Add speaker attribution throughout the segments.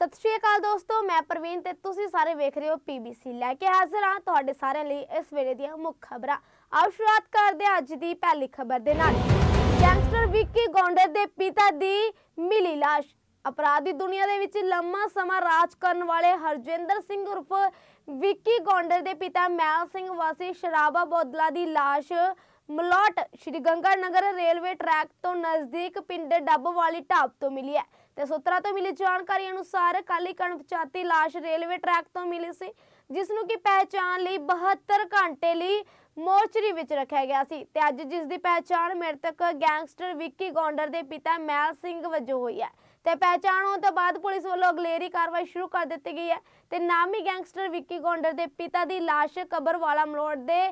Speaker 1: ਸਤਿ ਸ਼੍ਰੀ ਅਕਾਲ ਦੋਸਤੋ, ਮੈਂ ਪ੍ਰਵੀਨ ਤੇ ਤੁਸੀਂ ਸਾਰੇ ਵੇਖ ਰਹੇ ਹੋ ਪੀਬੀਸੀ ਲੈ ਕੇ ਹਾਜ਼ਰ ਹਾਂ ਤੁਹਾਡੇ ਸਾਰਿਆਂ ਲਈ ਇਸ ਵੇਲੇ ਦੀਆਂ ਮੁੱਖ ਖਬਰਾਂ। ਆਓ ਸ਼ੁਰੂਆਤ ਕਰਦੇ ਹਾਂ ਅੱਜ ਦੀ ਪਹਿਲੀ ਖਬਰ ਦੇ ਨਾਲ। ਗੈਂਗਸਟਰ ਵਿੱਕੀ ਗੌਂਡਰ ਦੇ ਪਿਤਾ ਦੀ ਮਿਲੀ ਲਾਸ਼। ਅਪਰਾਧੀ ਦੁਨੀਆ ਦੇ ਵਿੱਚ ਲੰਮਾ ਸਮਾਂ ਰਾਜ ਕਰਨ ਵਾਲੇ ਹਰਜਿੰਦਰ ਸਿੰਘ ਉਰਫ ਵਿੱਕੀ ਗੌਂਡਰ ਦੇ ਪਿਤਾ ਮੈਲ ਸਿੰਘ ਵਾਸੀ ਸ਼ਰਾਬਾ ਬੋਦਲਾ ਦੀ ਲਾਸ਼ ਮਲੋਟ, ਸ਼੍ਰੀ ਗੰਗਾ ਨਗਰ ਰੇਲਵੇ ਟਰੈਕ ਤੋਂ ਨਜ਼ਦੀਕ ਪਿੰਡ ਡੱਬ ਵਾਲੀ ਢਾਬ ਤੋਂ ਮਿਲੀ ਹੈ। ਤੇ ਸੂਤਰਾਂ ਤੋਂ ਮਿਲੀ ਜਾਣਕਾਰੀ ਅਨੁਸਾਰ ਕਾਲੀ ਕਣਪਚਾਤੀ ਲਾਸ਼ ਰੇਲਵੇ ਟਰੈਕ ਤੋਂ ਮਿਲੀ ਸੀ ਜਿਸ ਨੂੰ ਕਿ ਪਹਿਚਾਣ ਲਈ 72 ਘੰਟੇ ਲਈ ਮੋਰਚਰੀ ਵਿੱਚ ਰੱਖਿਆ ਗਿਆ ਸੀ ਤੇ ਅੱਜ ਜਿਸ ਦੀ ਪਹਿਚਾਣ ਮ੍ਰਿਤਕ ਗੈਂਗਸਟਰ ਵਿੱਕੀ ਗੌਂਡਰ ਦੇ ਪਿਤਾ ਮੈਲ ਸਿੰਘ ਵਜੋਂ ਹੋਈ ਹੈ ਤੇ ਪਹਿਚਾਣ ਹੋਣ ਤੋਂ ਬਾਅਦ ਪੁਲਿਸ ਵੱਲੋਂ ਅਗਲੇਰੀ ਕਾਰਵਾਈ ਸ਼ੁਰੂ ਕਰ ਦਿੱਤੀ ਗਈ ਹੈ ਤੇ ਨਾਮੀ ਗੈਂਗਸਟਰ ਵਿੱਕੀ ਗੌਂਡਰ ਦੇ ਪਿਤਾ ਦੀ ਲਾਸ਼ ਕਬਰਵਾਲਾ ਮਲੋਟ ਦੇ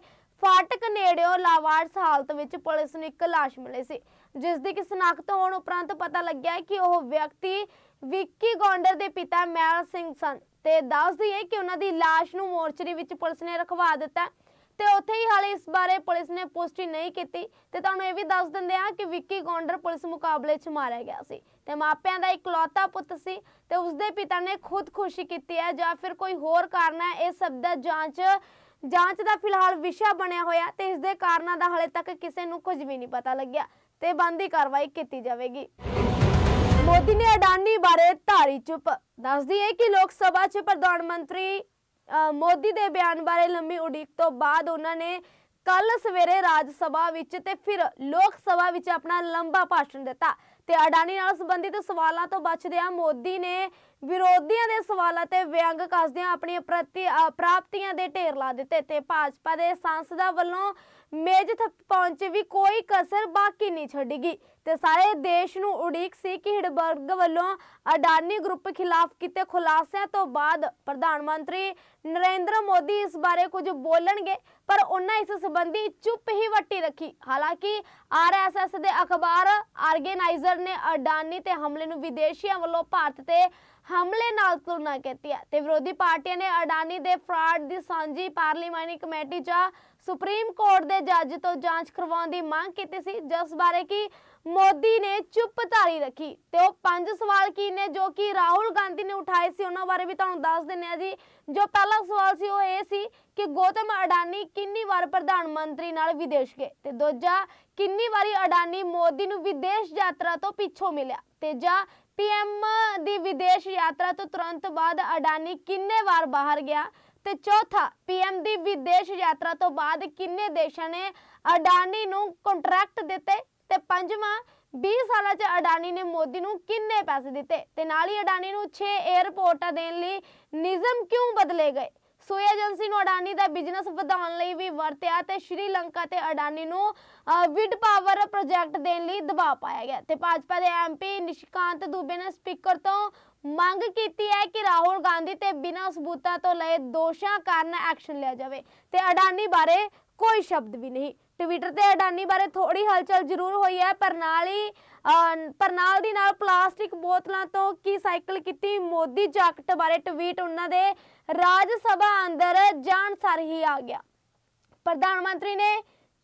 Speaker 1: ਫਾਟਕ ਨੇੜਿਓ ਲਾਵਾਰਸ ਹਾਲਤ ਵਿੱਚ ਪੁਲਿਸ ਨੂੰ ਇੱਕ ਲਾਸ਼ ਮਿਲੀ ਸੀ, ਜਿਸ ਦੀ ਕਿ ਸ਼ਨਾਖਤ ਹੋਣ ਉਪਰੰਤ ਪਤਾ ਲੱਗਿਆ ਕਿ ਉਹ ਵਿਅਕਤੀ ਵਿੱਕੀ ਗੌਂਡਰ ਦੇ ਪਿਤਾ ਮੈਲ ਸਿੰਘ ਸਨ ਤੇ ਦੱਸ ਦਈਏ ਕਿ ਉਹਨਾਂ ਦੀ ਲਾਸ਼ ਨੂੰ ਮੋਰਚਰੀ ਵਿੱਚ ਪੁਲਿਸ ਨੇ ਰਖਵਾ ਦਿੱਤਾ ਤੇ ਉੱਥੇ ਹੀ ਹਾਲੇ ਇਸ ਬਾਰੇ ਪੁਲਿਸ ਨੇ ਪੁਸ਼ਟੀ ਨਹੀਂ ਕੀਤੀ ਤੇ ਤੁਹਾਨੂੰ ਇਹ ਵੀ ਦੱਸ ਦਿੰਦੇ ਆ ਕਿ ਵਿੱਕੀ ਗੌਂਡਰ ਪੁਲਿਸ ਮੁਕਾਬਲੇ 'ਚ ਮਾਰਿਆ ਗਿਆ ਸੀ ਤੇ ਮਾਪਿਆਂ ਦਾ ਇਕਲੌਤਾ ਪੁੱਤ ਸੀ ਤੇ ਉਸਦੇ ਪਿਤਾ ਨੇ ਖੁਦਕੁਸ਼ੀ ਕੀਤੀ ਹੈ ਜਾਂ ਫਿਰ ਕੋਈ ਹੋਰ ਕਾਰਨ ਹੈ, ਇਹ ਸਭ ਦਾ ਜਾਂਚ ਜਾਂਚ ਦਾ ਫਿਲਹਾਲ ਵਿਸ਼ਾ ਬਣਿਆ ਹੋਇਆ ਤੇ ਇਸ ਦੇ ਕਾਰਨਾਂ ਦਾ ਹਾਲੇ ਤੱਕ ਕਿਸੇ ਨੂੰ ਕੁਝ ਵੀ ਨਹੀਂ ਪਤਾ ਲੱਗਿਆ ਤੇ ਬੰਦੀ ਕਾਰਵਾਈ ਕੀਤੀ ਜਾਵੇਗੀ। ਮੋਦੀ ਨੇ ਅਡਾਨੀ ਬਾਰੇ ਧਾਰੀ ਚੁੱਪ। ਦੱਸਦੀ ਹੈ ਕਿ ਲੋਕ ਸਭਾ 'ਚ ਪ੍ਰਧਾਨ ਮੰਤਰੀ ਮੋਦੀ ਦੇ ਬਿਆਨ ਬਾਰੇ ਲੰਮੀ ਉਡੀਕ ਤੋਂ ਬਾਅਦ ਉਹਨਾਂ ਨੇ ਕੱਲ ਸਵੇਰੇ ਰਾਜ ਸਭਾ ਵਿੱਚ ਤੇ ਫਿਰ ਲੋਕ ਸਭਾ ਵਿੱਚ ਆਪਣਾ ਲੰਬਾ ਭਾਸ਼ਣ ਦਿੱਤਾ। ਤੇ ਅਡਾਨੀ ਨਾਲ ਸੰਬੰਧਿਤ ਸਵਾਲਾਂ ਤੋਂ ਬਚਦਿਆਂ ਮੋਦੀ ਨੇ ਵਿਰੋਧੀਆਂ ਦੇ ਸਵਾਲਾਂ ਤੇ ਵਿਅੰਗ ਕੱਸਦਿਆਂ ਆਪਣੀਆਂ ਪ੍ਰਤੀ ਪ੍ਰਾਪਤੀਆਂ ਦੇ ਢੇਰ ਲਾ ਦਿੱਤੇ ਤੇ ਭਾਜਪਾ ਦੇ ਸਾਂਸਦਾਂ ਵੱਲੋਂ ਮੇਜ ਤੱਕ ਪਹੁੰਚ ਵੀ ਕੋਈ ਕਸਰ ਬਾਕੀ ਨਹੀਂ ਛੱਡੇਗੀ। ਤੇ ਸਾਰੇ ਦੇਸ਼ ਨੂੰ ਉਡੀਕ ਸੀ ਕਿ ਹਿਡਬਰਗ ਵੱਲੋਂ ਅਡਾਨੀ ਗਰੁੱਪ ਖਿਲਾਫ ਕੀਤੇ ਖੁਲਾਸਿਆਂ ਤੋਂ ਬਾਅਦ ਪ੍ਰਧਾਨ ਮੰਤਰੀ ਨਰਿੰਦਰ ਮੋਦੀ ਇਸ ਬਾਰੇ ਕੁਝ ਬੋਲਣਗੇ, ਪਰ ਉਹਨਾਂ ਇਸ ਸੰਬੰਧੀ ਚੁੱਪ ਹੀ ਵੱਟੀ ਰੱਖੀ। ਹਾਲਾਂਕਿ ਆਰਐਸਐਸ ਦੇ ਅਖਬਾਰ ਆਰਗੇਨਾਈਜ਼ਰ ਨੇ ਅਡਾਨੀ ਤੇ ਹਮਲੇ ਨੂੰ ਵਿਦੇਸ਼ੀਆਂ ਵੱਲੋਂ ਭਾਰਤ ਤੇ ਹਮਲੇ ਨਾਲ ਤੁਲਨਾ ਕੀਤੀ ਹੈ। ਤੇ ਵਿਰੋਧੀ ਪਾਰਟੀਆਂ ਨੇ ਅਡਾਨੀ ਦੇ ਫਰਾਡ ਦੀ ਸਾਂਝੀ ਪਾਰਲੀਮਾਨੀ ਕਮੇਟੀ 'ਚ ਸੁਪਰੀਮ ਕੋਰਟ ਦੇ ਜੱਜ ਤੋਂ ਜਾਂਚ ਕਰਵਾਉਣ ਦੀ ਮੰਗ ਕੀਤੀ ਸੀ, ਜਿਸ ਬਾਰੇ ਕਿ ਮੋਦੀ ਨੇ ਚੁੱਪ ਧਾਰੀ ਰੱਖੀ। ਤੇ ਉਹ ਪੰਜ ਸਵਾਲ ਕੀ ਨੇ, ਜੋ ਕਿ ਰਾਹੁਲ ਗਾਂਧੀ ਨੇ ਉਠਾਏ ਸੀ, ਉਹਨਾਂ ਬਾਰੇ ਵੀ ਤੁਹਾਨੂੰ ਦੱਸ ਦਿੰਨੇ ਆ ਜੀ। ਜੋ ਪਹਿਲਾ ਸਵਾਲ ਸੀ, ਉਹ ਇਹ ਸੀ ਕਿ ਗੌਤਮ ਅਡਾਨੀ ਕਿੰਨੀ ਵਾਰ ਪ੍ਰਧਾਨ ਮੰਤਰੀ ਨਾਲ ਵਿਦੇਸ਼ ਗਏ? ਤੇ ਦੂਜਾ, ਕਿੰਨੀ ਵਾਰੀ ਅਡਾਨੀ ਮੋਦੀ ਨੂੰ ਵਿਦੇਸ਼ ਯਾਤਰਾ ਤੋਂ ਪਿੱਛੋਂ ਮਿਲਿਆ? ਤੀਜਾ ਪੀਐਮ ਦੀ ਵਿਦੇਸ਼ ਯਾਤਰਾ ਤੋਂ ਤੁਰੰਤ ਬਾਅਦ ਅਡਾਨੀ ਕਿੰਨੇ ਵਾਰ ਬਾਹਰ ਗਿਆ? ਤੇ ਚੌਥਾ ਪੀਐਮ ਦੀ ਵਿਦੇਸ਼ ਯਾਤਰਾ ਤੋਂ ਬਾਅਦ ਕਿੰਨੇ ਦੇਸ਼ਾਂ ਨੇ ਅਡਾਨੀ ਨੂੰ ਕੰਟਰੈਕਟ ਦਿੱਤੇ? ਤੇ ਪੰਜਵਾਂ 20 ਸਾਲਾਂ 'ਚ ਅਡਾਨੀ ਨੇ ਮੋਦੀ ਨੂੰ ਕਿੰਨੇ ਪੈਸੇ ਦਿੱਤੇ? ਤੇ ਨਾਲ ਹੀ ਅਡਾਨੀ ਨੂੰ 6 에ਅਰਪੋਰਟਾਂ ਦੇਣ ਲਈ ਨਿਯਮ ਕਿਉਂ ਬਦਲੇ ਗਏ? ਸੋ ਏਜੰਸੀ ਨੂੰ ਅਡਾਨੀ ਦਾ ਬਿਜ਼ਨਸ ਵਧਾਉਣ ਲਈ ਵੀ ਵਰਤਿਆ ਤੇ ਸ਼੍ਰੀਲੰਕਾ ਤੇ ਅਡਾਨੀ ਨੂੰ ਵਿਡ ਪਾਵਰ ਪ੍ਰੋਜੈਕਟ ਦੇਣ ਲਈ ਦਬਾਅ ਪਾਇਆ ਗਿਆ ਤੇ ਭਾਜਪਾ ਦੇ ਐਮਪੀ ਨਿਸ਼ਕਾਂਤ ਦੁਬੇ ਨੇ ਸਪੀਕਰ ਤੋਂ ਮੰਗ ਕੀਤੀ ਹੈ ਕਿ ਰਾਹੁਲ ਗਾਂਧੀ ਤੇ ਬਿਨਾਂ ਸਬੂਤਾਂ ਤੋਂ ਲਏ ਦੋਸ਼ਾਂ ਕਾਰਨ ਐਕਸ਼ਨ ਲਿਆ ਜਾਵੇ ਤੇ ਅਡਾਨੀ ਬਾਰੇ ਕੋਈ ਸ਼ਬਦ ਵੀ ਨਹੀਂ। ਟਵਿੱਟਰ ਤੇ ਅਡਾਨੀ ਬਾਰੇ ਥੋੜੀ ਹਲਚਲ ਜ਼ਰੂਰ ਹੋਈ ਹੈ, ਪਰ ਨਾਲ ਹੀ ਪਰ ਨਾਲ ਦੀ ਨਾਲ ਪਲਾਸਟਿਕ ਬੋਤਲਾਂ ਤੋਂ ਕੀ ਸਾਈਕਲ ਕੀਤੀ ਮੋਦੀ ਜਾਕਟ ਬਾਰੇ ਟਵੀਟ ਉਹਨਾਂ ਦੇ ਰਾਜ ਸਭਾ ਅੰਦਰ ਜਾਣ ਸਾਰ ਹੀ ਆ ਗਿਆ। ਪ੍ਰਧਾਨ ਮੰਤਰੀ ਨੇ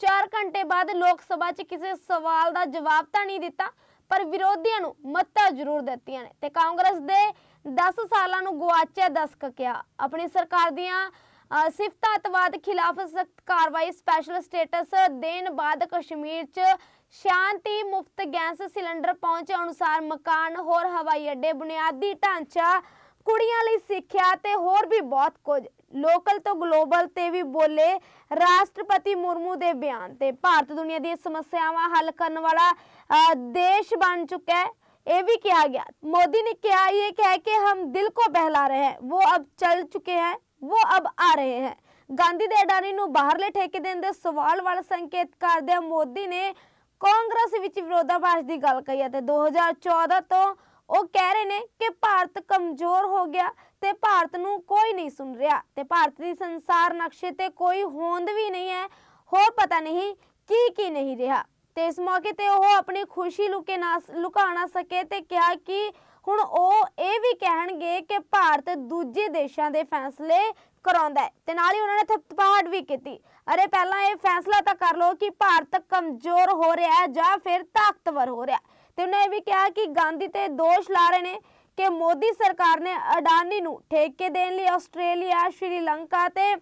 Speaker 1: 4 ਘੰਟੇ ਬਾਅਦ ਲੋਕ ਸਭਾ 'ਚ ਕਿਸੇ ਸਵਾਲ ਦਾ ਜਵਾਬ ਤਾਂ ਨਹੀਂ ਦਿੱਤਾ ਪਰ ਵਿਰੋਧੀਆਂ ਨੂੰ ਮੱਤਾਂ ਜ਼ਰੂਰ ਦਿੱਤੀਆਂ ਨੇ ਤੇ ਕਾਂਗਰਸ ਦੇ 10 ਸਾਲਾਂ ਨੂੰ ਗੁਆਚਿਆ ਦਸਕ ਕਿਹਾ ਆਪਣੀ ਸਰਕਾਰ ਦੀਆਂ ਅ, ਸਿਫਤਾਂ ਅਤਵਾਦ ਖਿਲਾਫ ਸਖਤ ਕਾਰਵਾਈ ਸਪੈਸ਼ਲ ਸਟੇਟਸ ਦੇਣ ਬਾਅਦ ਕਸ਼ਮੀਰ 'ਚ ਸ਼ਾਂਤੀ ਮੁਫਤ ਗੈਸ ਸਿਲੰਡਰ ਪਹੁੰਚ ਅਨੁਸਾਰ ਮਕਾਨ ਹੋਰ ਹਵਾਈ ਅੱਡੇ ਬੁਨਿਆਦੀ ਢਾਂਚਾ ਕੁੜੀਆਂ ਲਈ ਸਿੱਖਿਆ ਤੇ ਹੋਰ ਵੀ ਬਹੁਤ ਕੁਝ। ਲੋਕਲ ਤੋਂ ਗਲੋਬਲ ਤੇ ਵੀ ਬੋਲੇ ਰਾਸ਼ਟਰਪਤੀ ਮੁਰਮੂ ਦੇ ਬਿਆਨ ਤੇ। ਭਾਰਤ ਦੁਨੀਆ ਦੀਆਂ ਸਮੱਸਿਆਵਾਂ ਹੱਲ ਕਰਨ ਵਾਲਾ ਦੇਸ਼ ਬਣ ਚੁੱਕਾ ਹੈ। ਇਹ ਵੀ ਕਿਹਾ ਗਿਆ। ਮੋਦੀ ਨੇ ਕਿਹਾ, ਇਹ ਕਹਿ ਕੇ ਹਮ ਦਿਲ ਕੋ ਬਹਿਲਾ ਰਹੇ ਹੈ। ਉਹ ਅਬ ਚੱਲ ਚੁਕੇ ਹੈ ਉਹ ਅਬ ਆ ਰਹੇ ਹੈ। ਗਾਂਧੀ ਦੇ ਅਡਾਨੀ ਨੂੰ ਬਾਹਰਲੇ ਠੇਕੇ ਦੇਣ ਦੇ ਸਵਾਲ ਵੱਲ ਸੰਕੇਤ ਕਰਦੇ ਮੋਦੀ ਨੇ ਕਾਂਗਰਸ ਵਿੱਚ ਵਿਰੋਧਾਭਾਸ ਦੀ ਗੱਲ ਕਹੀ ਅਤੇ 2014 ਤੋਂ ਉਹ ਕਹਿ ਰਹੇ ਨੇ ਕਿ ਭਾਰਤ ਕਮਜ਼ੋਰ ਹੋ ਗਿਆ ਤੇ ਭਾਰਤ ਨੂੰ ਕੋਈ ਨਹੀਂ ਸੁਣ ਰਿਹਾ ਤੇ ਭਾਰਤ ਦੀ ਸੰਸਾਰ ਨਕਸ਼ੇ ਤੇ ਕੋਈ ਹੋਂਦ ਵੀ ਨਹੀਂ ਹੈ, ਹੋਰ ਪਤਾ ਨਹੀਂ ਕੀ ਕੀ ਨਹੀਂ ਰਿਹਾ ਤੇ ਇਸ ਮੌਕੇ ਤੇ ਉਹ ਆਪਣੀ ਖੁਸ਼ੀ ਲੁਕੇ ਨਾ ਲੁਕਾ ਸਕੇ ਤੇ ਕਿਹਾ ਕਿ ਹੁਣ ਉਹ ਇਹ ਵੀ ਕਹਿਣਗੇ ਕਿ ਭਾਰਤ ਦੂਜੇ ਦੇਸ਼ਾਂ ਦੇ ਫੈਸਲੇ ਕਰਾਉਂਦਾ ਹੈ ਤੇ ਨਾਲ ਹੀ ਉਹਨਾਂ ਨੇ ਥਪਥਪਾਹਟ ਵੀ ਕੀਤੀ ਅਰੇ ਪਹਿਲਾਂ ਇਹ ਫੈਸਲਾ ਤਾਂ ਕਰ ਲਓ ਕਿ ਭਾਰਤ ਕਮਜ਼ੋਰ ਹੋ ਰਿਹਾ ਹੈ ਜਾਂ ਫਿਰ ਤਾਕਤਵਰ ਹੋ ਰਿਹਾ ਹੈ। ਤੇ ਉਹਨੇ ਇਹ ਵੀ ਕਿਹਾ ਕਿ ਗਾਂਧੀ ਤੇ ਦੋਸ਼ ਲਾ ਰਹੇ ਨੇ ਕਿ ਮੋਦੀ ਸਰਕਾਰ ਨੇ ਅਡਾਨੀ ਨੂੰ ਠੇਕੇ ਦੇਣ ਲਈ ਆਸਟ੍ਰੇਲੀਆ, ਸ਼੍ਰੀਲੰਕਾ ਤੇ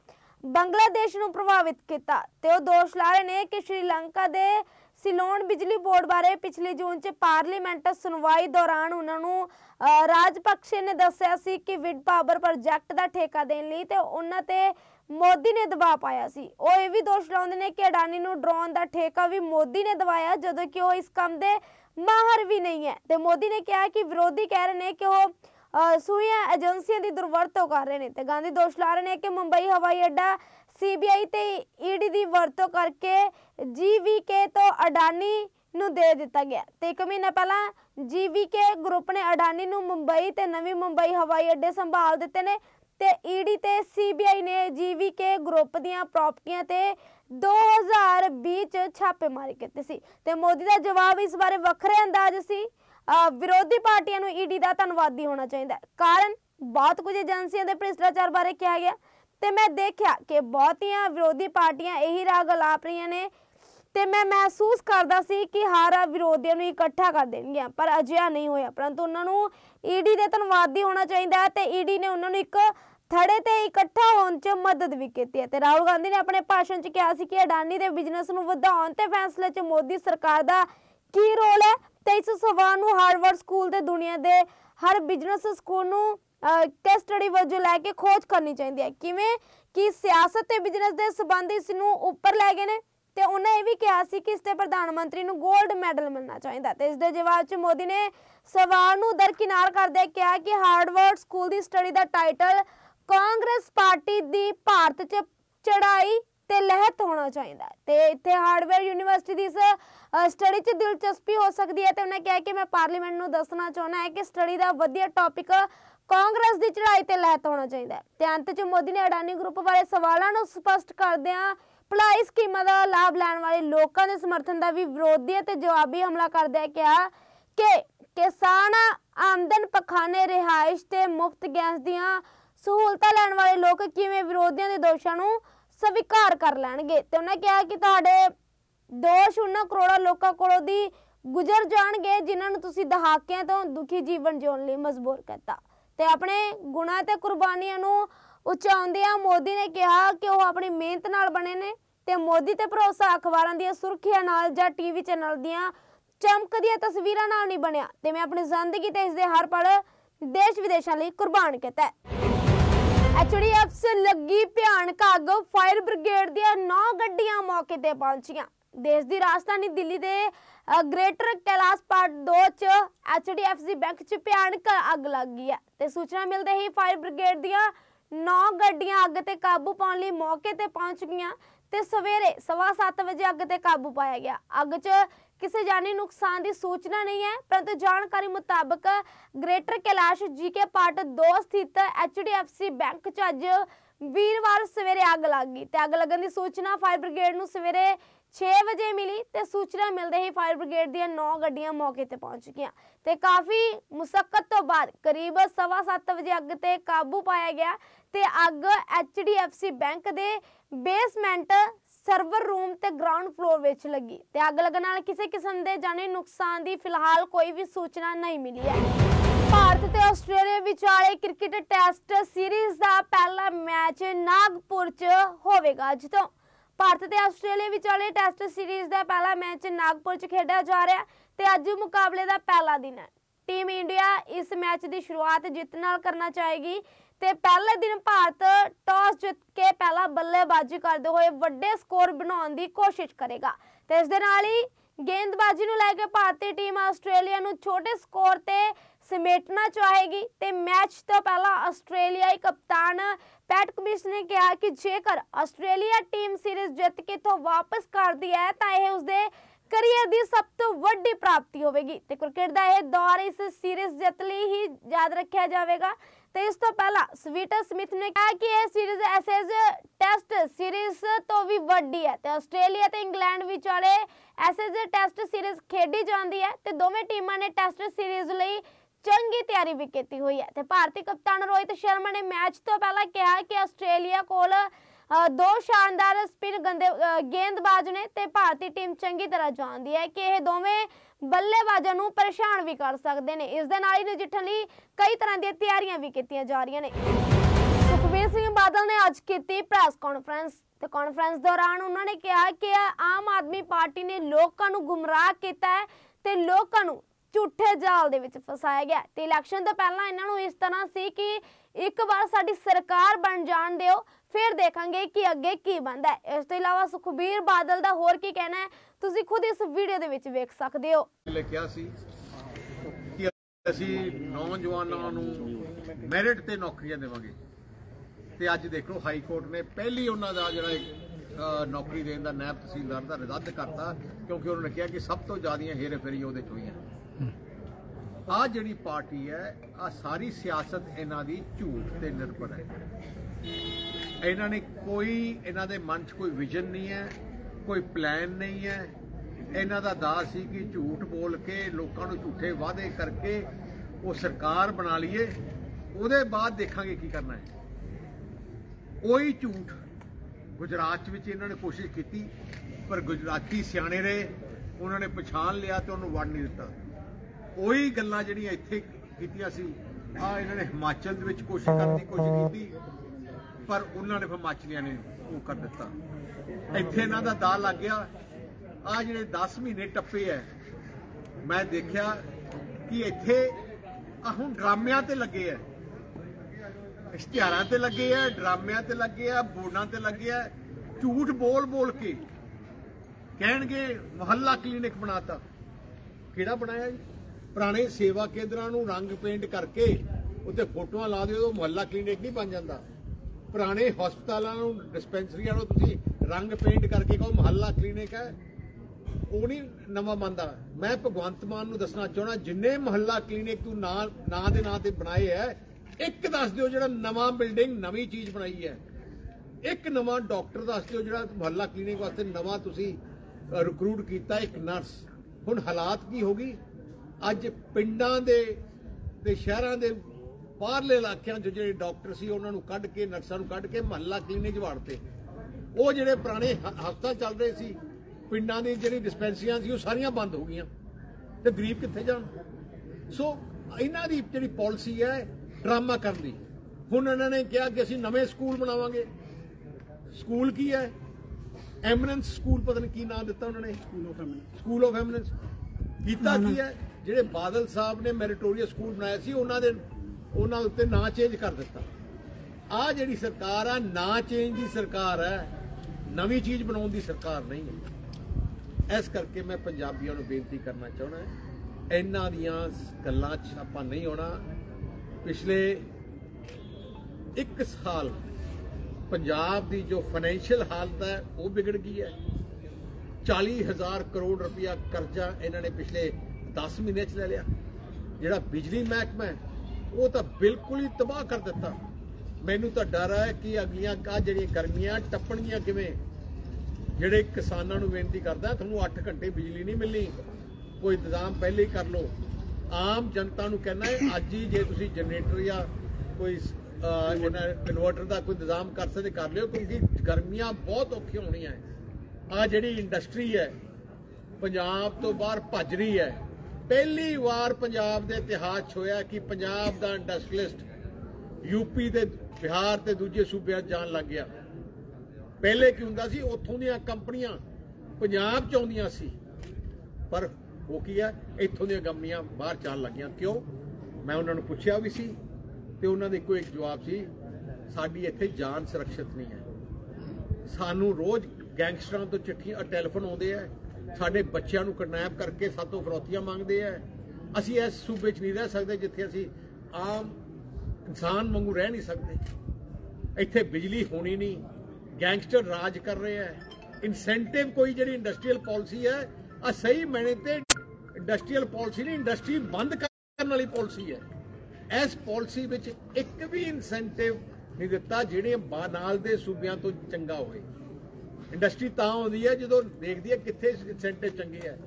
Speaker 1: ਬੰਗਲਾਦੇਸ਼ ਨੂੰ ਪ੍ਰਭਾਵਿਤ ਕੀਤਾ ਤੇ ਉਹ ਦੋਸ਼ ਲਾ ਰਹੇ ਨੇ ਕਿ ਸ਼੍ਰੀਲੰਕਾ ਦੇ ਸਿਲੋਨ ਬਿਜਲੀ ਬੋਰਡ ਬਾਰੇ ਪਿਛਲੇ ਜੂਨ 'ਚ ਪਾਰਲੀਮੈਂਟ ਸੁਣਵਾਈ ਦੌਰਾਨ ਉਹਨਾਂ ਨੂੰ ਰਾਜਪਕਸੇ ਨੇ ਦੱਸਿਆ ਸੀ ਕਿ ਵਿਡ ਪਾਵਰ ਪ੍ਰੋਜੈਕਟ ਦਾ ਠੇਕਾ ਦੇਣ ਲਈ ਤੇ ਉਹਨਾਂ ਤੇ ਮੋਦੀ ਨੇ ਦਬਾਅ ਪਾਇਆ ਸੀ। ਉਹ ਇਹ ਵੀ ਦੋਸ਼ ਲਾਉਂਦੇ ਨੇ ਕਿ ਅਡਾਨੀ ਨੂੰ ਡਰੋਨ ਦਾ ਠੇਕਾ ਵੀ ਮੋਦੀ ਨੇ ਦਵਾਇਆ ਜਦੋਂ ਕਿ ਉਹ ਇਸ ਕੰਮ ਦੇ ਮਾਹਰ ਵੀ ਨਹੀਂ ਹੈ। ਤੇ ਮੋਦੀ ਨੇ ਕਿਹਾ ਕਿ ਵਿਰੋਧੀ ਕਹਿ ਰਹੇ ਨੇ ਕਿ ਉਹ ਸੂਈਆਂ ਏਜੰਸੀਆਂ ਦੀ ਦੁਰਵਰਤੋਂ ਕਰ ਰਹੇ ਨੇ ਤੇ ਗਾਂਧੀ ਦੋਸ਼ ਲਾ ਰਹੇ ਨੇ ਕਿ ਮੁੰਬਈ ਹਵਾਈ ਅੱਡਾ ਸੀਬੀਆਈ ਤੇ ਈਡੀ ਦੀ ਵਰਤੋਂ ਕਰਕੇ ਜੀਵੀਕੇ ਤੋਂ ਅਡਾਨੀ ਨੂੰ ਦੇ ਦਿੱਤਾ ਗਿਆ। ਤੇ ਇੱਕ ਮਹੀਨਾ ਪਹਿਲਾਂ ਜੀਵੀਕੇ ਗਰੁੱਪ ਨੇ ਅਡਾਨੀ ਨੂੰ ਮੁੰਬਈ ਤੇ ਨਵੀਂ ਮੁੰਬਈ ਹਵਾਈ ਅੱਡੇ ਸੰਭਾਲ ਦਿੱਤੇ ਨੇ ਤੇ ਈਡੀ ਤੇ ਸੀਬੀਆਈ ਨੇ ਜੀਵੀਕੇ ਗਰੁੱਪ ਦੀਆਂ ਪ੍ਰਾਪਰਟੀਆਂ ਤੇ 2020 ਚ ਛਾਪੇਮਾਰੀ ਕੀਤੀ ਸੀ। ਤੇ ਮੋਦੀ ਦਾ ਜਵਾਬ ਇਸ ਬਾਰੇ ਵੱਖਰੇ ਅੰਦਾਜ਼ ਸੀ। ਵਿਰੋਧੀ ਪਾਰਟੀਆਂ ਨੂੰ ਈਡੀ ਦਾ ਧੰਨਵਾਦੀ ਹੋਣਾ ਚਾਹੀਦਾ ਕਾਰਨ, ਬਹੁਤ ਕੁਝ ਏਜੰਸੀਆਂ ਦੇ ਭ੍ਰਿਸ਼ਟਾਚਾਰ ਬਾਰੇ ਕਿਹਾ ਗਿਆ। ਤੇ ਮੈਂ ਦੇਖਿਆ ਕਿ ਬਹੁਤੀਆਂ ਵਿਰੋਧੀ ਪਾਰਟੀਆਂ ਇਹੀ ਰਾਗ ਅਲਾਪ ਰਹੀਆਂ ਨੇ। ਤੇ ਮੈਂ ਮਹਿਸੂਸ ਕਰਦਾ ਸੀ ਕਿ ਹਾਰਾ ਵਿਰੋਧੀਆਂ ਨੂੰ ਇਕੱਠਾ ਕਰ ਦੇਣਗੀਆਂ, ਪਰ ਅਜਿਹਾ ਨਹੀਂ ਹੋਇਆ। ਪਰੰਤੂ ਉਹਨਾਂ ਨੂੰ ਈਡੀ ਦੇ ਧੰਨਵਾਦੀ ਹੋਣਾ ਚਾਹੀਦਾ ਹੈ ਤੇ ਈਡੀ ਨੇ ਉਹਨਾਂ ਨੂੰ ਇੱਕ ਥੜੇ ਤੇ ਇਕੱਠਾ ਹੋਣ 'ਚ ਮਦਦ ਵੀ ਕੀਤੀ ਹੈ। ਤੇ ਰਾਹੁਲ ਗਾਂਧੀ ਨੇ ਆਪਣੇ ਭਾਸ਼ਣ 'ਚ ਕਿਹਾ ਸੀ ਕਿ ਅਡਾਨੀ ਦੇ ਬਿਜ਼ਨਸ ਨੂੰ ਵਧਾਉਣ ਤੇ ਫੈਸਲੇ 'ਚ ਮੋਦੀ ਸਰਕਾਰ ਦਾ ਕੀ ਰੋਲ ਹੈ? ਤੇ ਇਸ ਸਵਾਲ ਨੂੰ ਹਾਰਵਰਡ ਸਕੂਲ ਤੇ ਦੁਨੀਆ ਦੇ ਹਰ ਬਿਜ਼ਨਸ ਸਕੂਲ ਨੂੰ ਕੇਸ ਸਟੱਡੀ ਵਜੋਂ ਲੈ ਕੇ ਖੋਜ ਕਰਨੀ ਚਾਹੀਦੀ ਹੈ। ਕਿਵੇਂ ਕਿ ਸਿਆਸਤ ਤੇ ਬਿਜ਼ਨਸ ਦੇ ਸੰਬੰਧ ਇਸ ਨੂੰ ਉੱਪਰ ਲੈ ਗਏ ਨੇ? ਤੇ ਉਹਨਾਂ ਇਹ ਵੀ ਕਿਹਾ ਸੀ ਕਿ ਇਸ ਤੇ ਪ੍ਰਧਾਨ ਮੰਤਰੀ ਨੂੰ 골ਡ ਮੈਡਲ ਮਿਲਣਾ ਚਾਹੀਦਾ ਤੇ ਇਸ ਦੇ ਜਵਾਬ 'ਚ ਮੋਦੀ ਨੇ ਸਵਾਲ ਨੂੰ ਦਰਕਿਨਾਰ ਕਰਦੇ ਕਿਹਾ ਕਿ ਹਾਰਵਰਡ ਸਕੂਲ ਦੀ ਸਟੱਡੀ ਦਾ ਟਾਈਟਲ ਕਾਂਗਰਸ ਪਾਰਟੀ ਦੀ ਭਾਰਤ 'ਚ ਚੜਾਈ ਤੇ ਲਹਿਤ ਹੋਣਾ ਚਾਹੀਦਾ ਤੇ ਇੱਥੇ ਹਾਰਡਵੇਅਰ ਯੂਨੀਵਰਸਿਟੀ ਦੀ ਸਟੱਡੀ 'ਚ ਦਿਲਚਸਪੀ ਹੋ ਸਕਦੀ ਹੈ ਤੇ ਉਹਨੇ ਕਿਹਾ ਕਿ ਮੈਂ ਪਾਰਲੀਮੈਂਟ ਨੂੰ ਦੱਸਣਾ ਚਾਹੁੰਦਾ ਹੈ ਕਿ ਸਟੱਡੀ ਦਾ ਵਧੀਆ ਟੌਪਿਕ ਕਾਂਗਰਸ ਦੀ ਚੜਾਈ ਤੇ ਲਹਿਤ ਹੋਣਾ ਚਾਹੀਦਾ ਹੈ। ਤੇ ਅੰਤ 'ਚ ਮੋਦੀ ਨੇ ਅਡਾਨੀ ਗਰੁੱਪ ਬਾਰੇ ਸਵਾਲਾਂ ਨੂੰ ਸਪਸ਼ਟ ਕਰਦਿਆਂ ਭਲਾਈ ਸਕੀਮਾਂ ਦਾ ਲਾਭ ਲੈਣ ਵਾਲੇ ਲੋਕਾਂ ਦੇ ਸਮਰਥਨ ਦਾ ਵੀ ਵਿਰੋਧੀ ਤੇ ਜਵਾਬੀ ਹਮਲਾ ਕਰਦਿਆਂ ਕਿਹਾ ਕਿ ਕਿਸਾਨ ਆਮਦਨ ਪਖਾਨੇ ਰਿਹਾਇਸ਼ ਤੇ ਮੁਫਤ ਗੈਸ ਦੀਆਂ ਸਹੂਲਤਾਂ ਲੈਣ ਵਾਲੇ ਲੋਕ ਕਿਵੇਂ ਵਿਰੋਧੀਆਂ ਦੇ ਦੋਸ਼ਾਂ ਨੂੰ ਸਵੀਕਾਰ ਕਰ ਲੈਣਗੇ? ਤੇ ਉਹਨਾਂ ਕਿਹਾ ਕਿ ਤੁਹਾਡੇ ਦੋਸ਼ ਉਹਨਾਂ ਕਰੋੜਾਂ ਲੋਕਾਂ ਕੋਲੋਂ ਦੀ ਗੁਜ਼ਰ ਜਾਣਗੇ, ਜਿਨ੍ਹਾਂ ਨੂੰ ਤੁਸੀਂ ਦਹਾਕਿਆਂ ਤੋਂ ਦੁਖੀ ਜੀਵਨ ਜਿਉਣ ਲਈ ਮਜਬੂਰ ਕਰਤਾ ਤੇ ਆਪਣੇ ਗੁਣਾਂ ਤੇ ਕੁਰਬਾਨੀਆਂ ਨੂੰ ਉਚਾਉਂਦਿਆਂ ਮੋਦੀ ਨੇ ਕਿਹਾ ਕਿ ਉਹ ਆਪਣੀ ਮਿਹਨਤ ਨਾਲ ਬਣੇ ਨੇ ਤੇ ਮੋਦੀ ਤੇ ਭਰੋਸਾ ਅਖਬਾਰਾਂ ਦੀਆਂ ਸੁਰਖੀਆਂ ਨਾਲ ਜਾਂ ਟੀਵੀ ਚੈਨਲ ਦੀਆਂ ਚਮਕਦੀਆਂ ਤਸਵੀਰਾਂ ਨਾਲ ਨਹੀਂ ਬਣਿਆ। ਤੇ ਮੈਂ ਆਪਣੀ ਜ਼ਿੰਦਗੀ ਤੇ ਇਸ ਦੇ ਹਰ ਪਲ ਦੇਸ਼ ਵਿਦੇਸ਼ਾਂ ਲਈ ਕੁਰਬਾਨ ਕੀਤਾ ਹੈ। ਐਚਡੀਐਫ ਸੇ ਲੱਗੀ ਭਿਆਨਕ ਅੱਗ। ਫਾਇਰ ਬ੍ਰਿਗੇਡ ਦੀਆਂ 9 ਗੱਡੀਆਂ ਮੌਕੇ ਤੇ ਪਹੁੰਚੀਆਂ। ਦੇਸ਼ ਦੀ ਰਾਜਧਾਨੀ ਦਿੱਲੀ ਦੇ ਗ੍ਰੇਟਰ ਕੈਲਾਸ ਪਾਰਟ 2 ਚ ਐਚਡੀਐਫਸੀ ਬੈਂਕ ਚ ਭਿਆਨਕ ਅੱਗ ਲੱਗ ਗਈ ਹੈ। ਤੇ ਸੂਚਨਾ ਮਿਲਦੇ ਹੀ ਫਾਇਰ ਬ੍ਰਿਗੇਡ ਦੀਆਂ 9 ਗੱਡੀਆਂ ਅੱਗ ਤੇ ਕਾਬੂ ਪਾਉਣ ਲਈ ਮੌਕੇ ਤੇ ਪਹੁੰਚ ਗਈਆਂ। ਤੇ ਸਵੇਰੇ 7:30 ਵਜੇ ਅੱਗ ਤੇ ਕਾਬੂ ਪਾਇਆ ਗਿਆ। ਅੱਗ 'ਚ ਕਿਸੇ ਜਾਨੀ ਨੁਕਸਾਨ ਦੀ ਸੂਚਨਾ ਨਹੀਂ ਹੈ। ਪਰੰਤੂ ਜਾਣਕਾਰੀ ਮੁਤਾਬਕ ਗ੍ਰੇਟਰ ਕੈਲਾਸ਼ ਜੀਕੇ ਪਾਰਟ 2 ਸਥਿਤ ਐਚਡੀਐਫਸੀ ਬੈਂਕ 'ਚ ਅੱਜ ਵੀਰਵਾਰ ਸਵੇਰੇ ਅੱਗ ਲੱਗ ਗਈ ਤੇ ਅੱਗ ਲੱਗਣ ਦੀ ਸੂਚਨਾ ਫਾਇਰ ਬ੍ਰਿਗੇਡ ਨੂੰ ਸਵੇਰੇ 6 ਵਜੇ ਮਿਲੀ ਤੇ ਸੂਚਨਾ ਮਿਲਦੇ ਹੀ ਫਾਇਰ ਬ੍ਰਿਗੇਡ ਦੀਆਂ 9 ਗੱਡੀਆਂ ਮੌਕੇ ਤੇ ਪਹੁੰਚ ਗਈਆਂ ਤੇ ਕਾਫੀ ਮੁਸ਼ਕਲ ਤੋਂ ਬਾਅਦ ਕਰੀਬ 7:30 ਵਜੇ ਅੱਗ ਤੇ ਕਾਬੂ ਪਾਇਆ ਗਿਆ ਤੇ ਅੱਗ HDFC ਬੈਂਕ ਦੇ ਬੇਸਮੈਂਟ ਸਰਵਰ ਰੂਮ ਤੇ ਗਰਾਊਂਡ ਫਲੋਰ ਵਿੱਚ ਲੱਗੀ ਤੇ ਅੱਗ ਲੱਗਣ ਨਾਲ ਕਿਸੇ ਕਿਸਮ ਦੇ ਜਾਨੀ ਨੁਕਸਾਨ ਦੀ ਫਿਲਹਾਲ ਕੋਈ ਵੀ ਸੂਚਨਾ ਨਹੀਂ ਮਿਲੀ ਹੈ। ਭਾਰਤ ਤੇ ਆਸਟ੍ਰੇਲੀਆ ਵਿਚਾਲੇ ਕ੍ਰਿਕਟ ਟੈਸਟ ਸੀਰੀਜ਼ ਦਾ ਪਹਿਲਾ ਮੈਚ ਨਾਗਪੁਰ 'ਚ ਹੋਵੇਗਾ ਅੱਜ ਭਾਰਤ ਤੇ ਆਸਟ੍ਰੇਲੀਆ ਵਿਚਾਲੇ ਟੈਸਟ ਸੀਰੀਜ਼ ਦਾ ਪਹਿਲਾ ਮੈਚ ਨਾਗਪੁਰ 'ਚ ਖੇਡਿਆ ਜਾ ਰਿਹਾ ਤੇ ਅੱਜ ਮੁਕਾਬਲੇ ਦਾ ਪਹਿਲਾ ਦਿਨ ਹੈ। ਟੀਮ ਇੰਡੀਆ ਇਸ ਮੈਚ ਦੀ ਸ਼ੁਰੂਆਤ ਜਿੱਤ ਨਾਲ ਕਰਨਾ ਚਾਹੇਗੀ ਤੇ ਪਹਿਲੇ ਦਿਨ ਭਾਰਤ ਟਾਸ ਜਿੱਤ ਕੇ ਪਹਿਲਾ ਬੱਲੇਬਾਜ਼ੀ ਕਰਦੇ ਹੋਏ ਵੱਡੇ ਸਕੋਰ ਬਣਾਉਣ ਦੀ ਕੋਸ਼ਿਸ਼ ਕਰੇਗਾ। ਤੇ ਇਸ ਦੇ ਨਾਲ ਹੀ ਗੇਂਦਬਾਜ਼ੀ ਨੂੰ ਲੈ ਕੇ ਭਾਰਤੀ ਟੀਮ ਆਸਟ੍ਰੇਲੀਆ ਨੂੰ ਛੋਟੇ ਸਕੋਰ ਤੇ ਸਮੇਟਣਾ ਚਾਹੇਗੀ ਤੇ ਮੈਚ ਤੋਂ ਪਹਿਲਾਂ ਆਸਟ੍ਰੇਲੀਆਈ ਕਪਤਾਨ ਪੈਟ ਕਮਿੰਸ ਨੇ ਕਿਹਾ ਕਿ ਜੇਕਰ ਆਸਟ੍ਰੇਲੀਆ ਟੀਮ ਸੀਰੀਜ਼ ਜਿੱਤ ਕੇ ਤੋਂ ਵਾਪਸ ਕਰਦੀ ਹੈ, ਤਾਂ ਇਹ ਉਸਦੇ ਕਰੀਅਰ ਦੀ ਸਭ ਤੋਂ ਵੱਡੀ ਪ੍ਰਾਪਤੀ ਹੋਵੇਗੀ। ਤੇ ਕ੍ਰਿਕਟ ਦਾ ਇਹ ਦੌਰ ਇਸ ਸੀਰੀਜ਼ ਜਿੱਤ ਲਈ ਹੀ ਯਾਦ ਰੱਖਿਆ ਜਾਵੇਗਾ। ਤੇ ਇਸ ਤੋਂ ਪਹਿਲਾਂ ਸਵੀਟਰ ਸਮਿਥ ਨੇ ਕਿਹਾ ਕਿ ਇਹ ਸੀਰੀਜ਼ ਐਸਐਸ ਟੈਸਟ ਸੀਰੀਜ਼ ਤੋਂ ਵੀ ਵੱਡੀ ਹੈ ਤੇ ਆਸਟ੍ਰੇਲੀਆ ਤੇ ਇੰਗਲੈਂਡ ਵਿਚਾਲੇ ਐਸਐਸ ਟੈਸਟ ਸੀਰੀਜ਼ ਖੇਡੀ ਜਾਂਦੀ ਹੈ ਤੇ ਦੋਵੇਂ ਟੀਮਾਂ ਨੇ ਟੈਸਟ ਸੀਰੀਜ਼ ਲਈ ਚੰਗੀ ਤਿਆਰੀ ਵੀ ਕੀਤੀ ਹੋਈ ਹੈ। ਤੇ ਭਾਰਤੀ ਕਪਤਾਨ ਰੋਹਿਤ ਸ਼ਰਮਾ ਨੇ ਮੈਚ ਤੋਂ ਪਹਿਲਾਂ ਕਿਹਾ ਕਿ ਆਸਟ੍ਰੇਲੀਆ ਕੋਲ ਦੋ ਸ਼ਾਨਦਾਰ ਸਪਿਨ ਗੇਂਦਬਾਜ਼ ਨੇ ਤੇ ਭਾਰਤੀ ਟੀਮ ਚੰਗੀ ਤਰ੍ਹਾਂ ਜਾਣਦੀ ਹੈ ਕਿ ਇਹ ਦੋਵੇਂ ਬੱਲੇਬਾਜ਼ਾਂ ਨੂੰ ਪਰੇਸ਼ਾਨ ਵੀ ਕਰ ਸਕਦੇ ਨੇ। ਇਸ ਦੇ ਨਾਲ ਹੀ ਨਜਿੱਠਣ ਲਈ ਕਈ ਤਰ੍ਹਾਂ ਦੀਆਂ ਤਿਆਰੀਆਂ ਵੀ ਕੀਤੀਆਂ ਜਾ ਰਹੀਆਂ ਨੇ। ਸੁਖਬੀਰ ਸਿੰਘ ਬਾਦਲ ਨੇ ਅੱਜ ਕੀਤੀ ਪ੍ਰੈਸ ਕਾਨਫਰੰਸ। ਤੇ ਕਾਨਫਰੰਸ ਦੌਰਾਨ ਉਹਨਾਂ ਨੇ ਕਿਹਾ ਕਿ ਆਮ ਆਦਮੀ ਪਾਰਟੀ ਨੇ ਲੋਕਾਂ ਨੂੰ ਗੁੰਮਰਾਹ ਕੀਤਾ ਹੈ ਤੇ ਲੋਕਾਂ ਨੂੰ ਝੂਠੇ ਜਾਲ ਦੇ ਵਿੱਚ ਫਸਾਇਆ ਗਿਆ ਤੇ ਇਲੈਕਸ਼ਨ ਤੋਂ ਪਹਿਲਾਂ ਇਹਨਾਂ ਨੂੰ ਇਸ ਤਰ੍ਹਾਂ ਸੀ ਕਿ ਇੱਕ ਵਾਰ ਸਾਡੀ ਸਰਕਾਰ ਬਣ ਜਾਣ ਦਿਓ ਫਿਰ ਦੇਖਾਂਗੇ ਕਿ ਅੱਗੇ ਕੀ ਬਣਦਾ ਹੈ। ਇਸ ਤੋਂ ਇਲਾਵਾ ਸੁਖਬੀਰ ਬਾਦਲ ਦਾ ਹੋਰ ਕੀ ਕਹਿਣਾ ਹੈ ਤੁਸੀਂ ਖੁਦ ਇਸ ਵੀਡੀਓ ਦੇ ਵਿੱਚ ਵੇਖ ਸਕਦੇ ਹੋ।
Speaker 2: ਲਿਖਿਆ ਸੀ ਕਿ ਅਸੀਂ ਨੌਜਵਾਨਾਂ ਨੂੰ ਮੈਰਿਟ ਤੇ ਨੌਕਰੀਆਂ ਦੇਵਾਂਗੇ। ਤੇ ਅੱਜ ਦੇਖੋ ਹਾਈ ਕੋਰਟ ਨੇ ਪਹਿਲੀ ਉਹਨਾਂ ਦਾ ਜਿਹੜਾ ਨੌਕਰੀ ਦੇਣ ਦਾ ਨਾਇਬ ਤਹਿਸੀਲਦਾਰ ਦਾ ਰੱਦ ਕਰਤਾ ਕਿਉਂਕਿ ਉਹਨਾਂ ਨੇ ਕਿਹਾ ਕਿ ਸਭ ਤੋਂ ਜ਼ਿਆਦੀਆਂ ਹੇਰੇ ਫੇਰੀ ਉਹਦੇ ਚ ਹੋਈਆਂ ਆ ਜਿਹੜੀ ਪਾਰਟੀ ਹੈ ਆ ਸਾਰੀ ਸਿਆਸਤ ਇਹਨਾਂ ਦੀ ਝੂਠ ਤੇ ਨਿਰਭਰ ਹੈ। ਇਹਨਾਂ ਨੇ ਕੋਈ, ਇਹਨਾਂ ਦੇ ਮਨ 'ਚ ਕੋਈ ਵਿਜ਼ਨ ਨਹੀਂ ਹੈ, ਕੋਈ ਪਲਾਨ ਨਹੀਂ ਹੈ। ਇਹਨਾਂ ਦਾ ਦਾਅ ਸੀ ਕਿ ਝੂਠ ਬੋਲ ਕੇ ਲੋਕਾਂ ਨੂੰ ਝੂਠੇ ਵਾਅਦੇ ਕਰਕੇ ਉਹ ਸਰਕਾਰ ਬਣਾ ਲਈਏ। ਉਹਦੇ ਬਾਅਦ ਦੇਖਾਂਗੇ ਕੀ ਕਰਨਾ ਹੈ। ਉਹੀ ਝੂਠ ਗੁਜਰਾਤ 'ਚ ਵਿੱਚ ਇਹਨਾਂ ਨੇ ਕੋਸ਼ਿਸ਼ ਕੀਤੀ, ਪਰ ਗੁਜਰਾਤੀ ਸਿਆਣੇ ਰਹੇ, ਉਹਨਾਂ ਨੇ ਪਛਾਣ ਲਿਆ ਤੇ ਉਹਨੂੰ ਵੜ ਨਹੀਂ ਦਿੱਤਾ। ਉਹੀ ਗੱਲਾਂ ਜਿਹੜੀਆਂ ਇੱਥੇ ਕੀਤੀਆਂ ਸੀ ਆ ਇਹਨਾਂ ਨੇ ਹਿਮਾਚਲ ਦੇ ਵਿੱਚ ਕੋਸ਼ਿਸ਼ ਕਰਨ ਦੀ ਕੋਸ਼ਿਸ਼ ਕੀਤੀ। ਪਰ ਉਹਨਾਂ ਨੇ ਫਿਰ ਹਿਮਾਚਲੀਆਂ ਨੇ ਉਹ ਕਰ ਦਿੱਤਾ। ਇੱਥੇ ਇਹਨਾਂ ਦਾ ਦਾ ਲੱਗ ਗਿਆ ਆ ਜਿਹੜੇ 10 ਮਹੀਨੇ ਟੱਪੇ ਐ, ਮੈਂ ਦੇਖਿਆ ਕਿ ਇੱਥੇ ਆ ਹੁਣ ਡਰਾਮਿਆਂ ਤੇ ਲੱਗੇ ਐ। ਇਸ਼ਤਿਹਾਰਾਂ ਤੇ ਲੱਗੇ ਐ, ਡਰਾਮਿਆਂ ਤੇ ਲੱਗੇ ਐ, ਬੋਰਡਾਂ ਤੇ ਲੱਗੇ ਐ, ਝੂਠ ਬੋਲ ਬੋਲ ਕੇ ਕਹਿਣਗੇ ਮੁਹੱਲਾ ਕਲੀਨਿਕ ਬਣਾਤਾ। ਕਿਹੜਾ ਬਣਾਇਆ ਜੀ? ਪੁਰਾਣੇ ਸੇਵਾ ਕੇਂਦਰਾਂ ਨੂੰ ਰੰਗ ਪੇਂਟ ਕਰਕੇ ਉੱਤੇ ਫੋਟੋਆਂ ਲਾ ਦਿਓ, ਮੁਹੱਲਾ ਕਲੀਨਿਕ ਨਹੀਂ ਬਣ ਜਾਂਦਾ। ਪੁਰਾਣੇ ਹਸਪਤਾਲਾਂ ਨੂੰ, ਡਿਸਪੈਂਸਰੀਆਂ ਨੂੰ ਤੁਸੀਂ ਰੰਗ ਪੇਂਟ ਕਰਕੇ ਕਹੋ, ਮੁਹੱਲਾ ਕਲੀਨਿਕ ਹੈ। ਉਹ ਨਹੀਂ ਨਵਾਂ ਬੰਦਾ ਮੈਂ ਭਗਵੰਤ ਮਾਨ ਨੂੰ ਦੱਸਣਾ ਚਾਹਣਾ ਜਿੰਨੇ ਮੁਹੱਲਾ ਕਲੀਨਿਕ ਤੂੰ ਨਾਂ ਨਾਂ ਦੇ ਨਾਂ ਤੇ ਬਣਾਏ ਐ ਇੱਕ ਦੱਸ ਦਿਓ ਜਿਹੜਾ ਨਵਾਂ ਬਿਲਡਿੰਗ, ਨਵੀਂ ਚੀਜ਼ ਬਣਾਈ ਹੈ। ਇੱਕ ਨਵਾਂ ਡਾਕਟਰ ਦੱਸ ਦਿਓ ਜਿਹੜਾ ਮੁਹੱਲਾ ਕਲੀਨਿਕ ਵਾਸਤੇ ਨਵਾਂ ਤੁਸੀਂ ਰਿਕਰੂਟ ਕੀਤਾ, ਇੱਕ ਨਰਸ ਹੁਣ ਹਾਲਾਤ ਕੀ ਹੋ ਗਈ? ਅੱਜ ਪਿੰਡਾਂ ਦੇ, ਤੇ ਸ਼ਹਿਰਾਂ ਦੇ ਬਾਹਰਲੇ ਇਲਾਕਿਆਂ 'ਚ ਜਿਹੜੇ ਡਾਕਟਰ ਸੀ ਉਹਨਾਂ ਨੂੰ ਕੱਢ ਕੇ ਨਰਸਾਂ ਨੂੰ ਕੱਢ ਕੇ ਮੁਹੱਲਾ ਕਲੀਨਿਕ ਵਾੜਤੇ ਉਹ ਜਿਹੜੇ ਪੁਰਾਣੇ ਹਸਪਤਾਲ ਚੱਲ ਰਹੇ ਸੀ ਪਿੰਡਾਂ ਦੀ ਜਿਹੜੀ ਡਿਸਪੈਂਸਰੀਆਂ ਸੀ ਉਹ ਸਾਰੀਆਂ ਬੰਦ ਹੋ ਗਈਆਂ। ਤੇ ਗਰੀਬ ਕਿੱਥੇ ਜਾਣ? ਸੋ ਇਹਨਾਂ ਦੀ ਜਿਹੜੀ ਪਾਲਿਸੀ ਹੈ ਡਰਾਮਾ ਕਰਨ ਦੀ। ਹੁਣ ਇਹਨਾਂ ਨੇ ਕਿਹਾ ਕਿ ਅਸੀਂ ਨਵੇਂ ਸਕੂਲ ਬਣਾਵਾਂਗੇ। ਸਕੂਲ ਕੀ ਹੈ? ਐਮਰੈਂਸ ਸਕੂਲ ਪਤਾ ਨਹੀਂ ਕੀ ਨਾਮ ਦਿੱਤਾ ਉਹਨਾਂ ਨੇ। School of eminence school of eminence ਕੀਤਾ ਕੀ ਹੈ? ਜਿਹੜੇ ਬਾਦਲ ਸਾਹਿਬ ਨੇ ਮੈਰੀਟੋਰੀਅਸ ਸਕੂਲ ਬਣਾਇਆ ਸੀ ਉਹਨਾਂ ਦੇ ਉਹਨਾਂ ਉੱਤੇ ਨਾਂ ਚੇਂਜ ਕਰ ਦਿੱਤਾ। ਆ ਜਿਹੜੀ ਸਰਕਾਰ ਆ, ਨਾਂ ਚੇਂਜ ਦੀ ਸਰਕਾਰ ਹੈ, ਨਵੀਂ ਚੀਜ਼ ਬਣਾਉਣ ਦੀ ਸਰਕਾਰ ਨਹੀਂ ਹੈ। ਇਸ ਕਰਕੇ ਮੈਂ ਪੰਜਾਬੀਆਂ ਨੂੰ ਬੇਨਤੀ ਕਰਨਾ ਚਾਹੁੰਦਾ ਇਹਨਾਂ ਦੀਆਂ ਗੱਲਾਂ 'ਚ ਆਪਾਂ ਨਹੀਂ ਆਉਣਾ। ਪਿਛਲੇ ਇੱਕ ਸਾਲ ਪੰਜਾਬ ਦੀ ਜੋ ਫਾਈਨੈਂਸ਼ੀਅਲ ਹਾਲਤ ਹੈ, ਉਹ ਵਿਗੜ ਗਈ ਹੈ। 40000 ਕਰੋੜ ਰੁਪਇਆ ਕਰਜ਼ਾ ਇਹਨਾਂ ਨੇ ਪਿਛਲੇ 10 ਮਹੀਨੇ 'ਚ ਲੈ ਲਿਆ। ਜਿਹੜਾ ਬਿਜਲੀ ਮਹਿਕਮਾ ਹੈ ਉਹ ਤਾਂ ਬਿਲਕੁਲ ਹੀ ਤਬਾਹ ਕਰ ਦਿੱਤਾ। ਮੈਨੂੰ ਤਾਂ ਡਰ ਹੈ ਕਿ ਅਗਲੀਆਂ ਕਾ ਜਿਹੜੀਆਂ ਗਰਮੀਆਂ ਟੱਪਣਗੀਆਂ ਕਿਵੇਂ? ਜਿਹੜੇ ਕਿਸਾਨਾਂ ਨੂੰ ਬੇਨਤੀ ਕਰਦਾ, ਤੁਹਾਨੂੰ 8 ਘੰਟੇ ਬਿਜਲੀ ਨਹੀਂ ਮਿਲਣੀ। ਕੋਈ ਇੰਤਜ਼ਾਮ ਪਹਿਲੇ ਹੀ ਕਰ ਲਓ। ਆਮ ਜਨਤਾ ਨੂੰ ਕਹਿਣਾ ਹੈ, ਅੱਜ ਹੀ ਜੇ ਤੁਸੀਂ ਜਨਰੇਟਰ ਜਾਂ ਕੋਈ ਇਨਵਰਟਰ ਦਾ ਕੋਈ ਇੰਤਜ਼ਾਮ ਕਰ ਸਕਦੇ, ਕਰ ਲਿਓ, ਕਿਉਂਕਿ ਗਰਮੀਆਂ ਬਹੁਤ ਔਖੀਆਂ ਹੋਣੀਆਂ ਆ ਜਿਹੜੀ ਇੰਡਸਟਰੀ ਹੈ, ਪੰਜਾਬ ਤੋਂ ਬਾਹਰ ਭੱਜ ਰਹੀ ਹੈ। ਪਹਿਲੀ ਵਾਰ ਪੰਜਾਬ ਦੇ ਇਤਿਹਾਸ 'ਚ ਹੋਇਆ ਕਿ ਪੰਜਾਬ ਦਾ ਇੰਡਸਟਰੀਲਿਸਟ ਯੂਪੀ ਦੇ ਬਿਹਾਰ ਤੇ ਦੂਜੇ ਸੂਬਿਆਂ ਜਾਣ ਲੱਗ ਗਿਆ। ਪਹਿਲੇ ਕੀ ਹੁੰਦਾ ਸੀ, ਉੱਥੋਂ ਦੀਆਂ ਕੰਪਨੀਆਂ ਪੰਜਾਬ 'ਚ ਆਉਂਦੀਆਂ ਸੀ, ਪਰ ਉਹ ਕੀ ਹੈ ਇੱਥੋਂ ਦੀਆਂ ਕੰਪਨੀਆਂ ਬਾਹਰ ਜਾਣ ਲੱਗੀਆਂ। ਕਿਉਂ? ਮੈਂ ਉਹਨਾਂ ਨੂੰ ਪੁੱਛਿਆ ਵੀ ਸੀ ਤੇ ਉਹਨਾਂ ਦੇ ਇੱਕੋ ਇੱਕ ਜਵਾਬ ਸੀ, ਸਾਡੀ ਇੱਥੇ ਜਾਨ ਸੁਰੱਖਿਅਤ ਨਹੀਂ ਹੈ। ਸਾਨੂੰ ਰੋਜ਼ ਗੈਂਗਸਟਰਾਂ ਤੋਂ ਚਿੱਠੀਆਂ, ਟੈਲੀਫੋਨ ਆਉਂਦੇ ਆ ਸਾਡੇ ਬੱਚਿਆਂ ਨੂੰ ਕਿਡਨੈਪ ਕਰਕੇ ਸਾਤੋਂ ਫਰੋਤੀਆਂ ਮੰਗਦੇ ਆ। ਅਸੀਂ ਇਸ ਸੂਬੇ 'ਚ ਨਹੀਂ ਰਹਿ ਸਕਦੇ ਜਿੱਥੇ ਅਸੀਂ ਆਮ ਇਨਸਾਨ ਵਾਂਗੂ ਰਹਿ ਨਹੀਂ ਸਕਦੇ। ਇੱਥੇ ਬਿਜਲੀ ਹੋਣੀ ਨਹੀਂ। ਗੈਂਗਸਟਰ ਰਾਜ ਕਰ ਰਹੇ ਆ। ਇਨਸੈਂਟਿਵ ਕੋਈ ਜਿਹੜੀ ਇੰਡਸਟਰੀਅਲ ਪਾਲਿਸੀ ਹੈ ਆ ਸਹੀ ਮੈਨੇ ਤੇ ਇੰਡਸਟਰੀਅਲ ਪਾਲਿਸੀ ਨਹੀਂ, ਇੰਡਸਟਰੀ ਬੰਦ ਕਰਨ ਵਾਲੀ ਪਾਲਿਸੀ ਹੈ ਇਸ ਪਾਲਿਸੀ ਵਿੱਚ ਇੱਕ ਵੀ ਇਨਸੈਂਟਿਵ ਨਹੀਂ ਦਿੱਤਾ ਜਿਹੜੇ ਬਾ- ਨਾਲ ਦੇ ਸੂਬਿਆਂ ਤੋਂ ਚੰਗਾ ਹੋਵੇ ਇੰਡਸਟਰੀ ਤਾਂ ਆਉਂਦੀ ਹੈ, ਜਦੋਂ ਦੇਖਦੀ ਹੈ ਕਿੱਥੇ ਇਨਸੈਂਟਿਵ ਚੰਗੇ ਹੈ।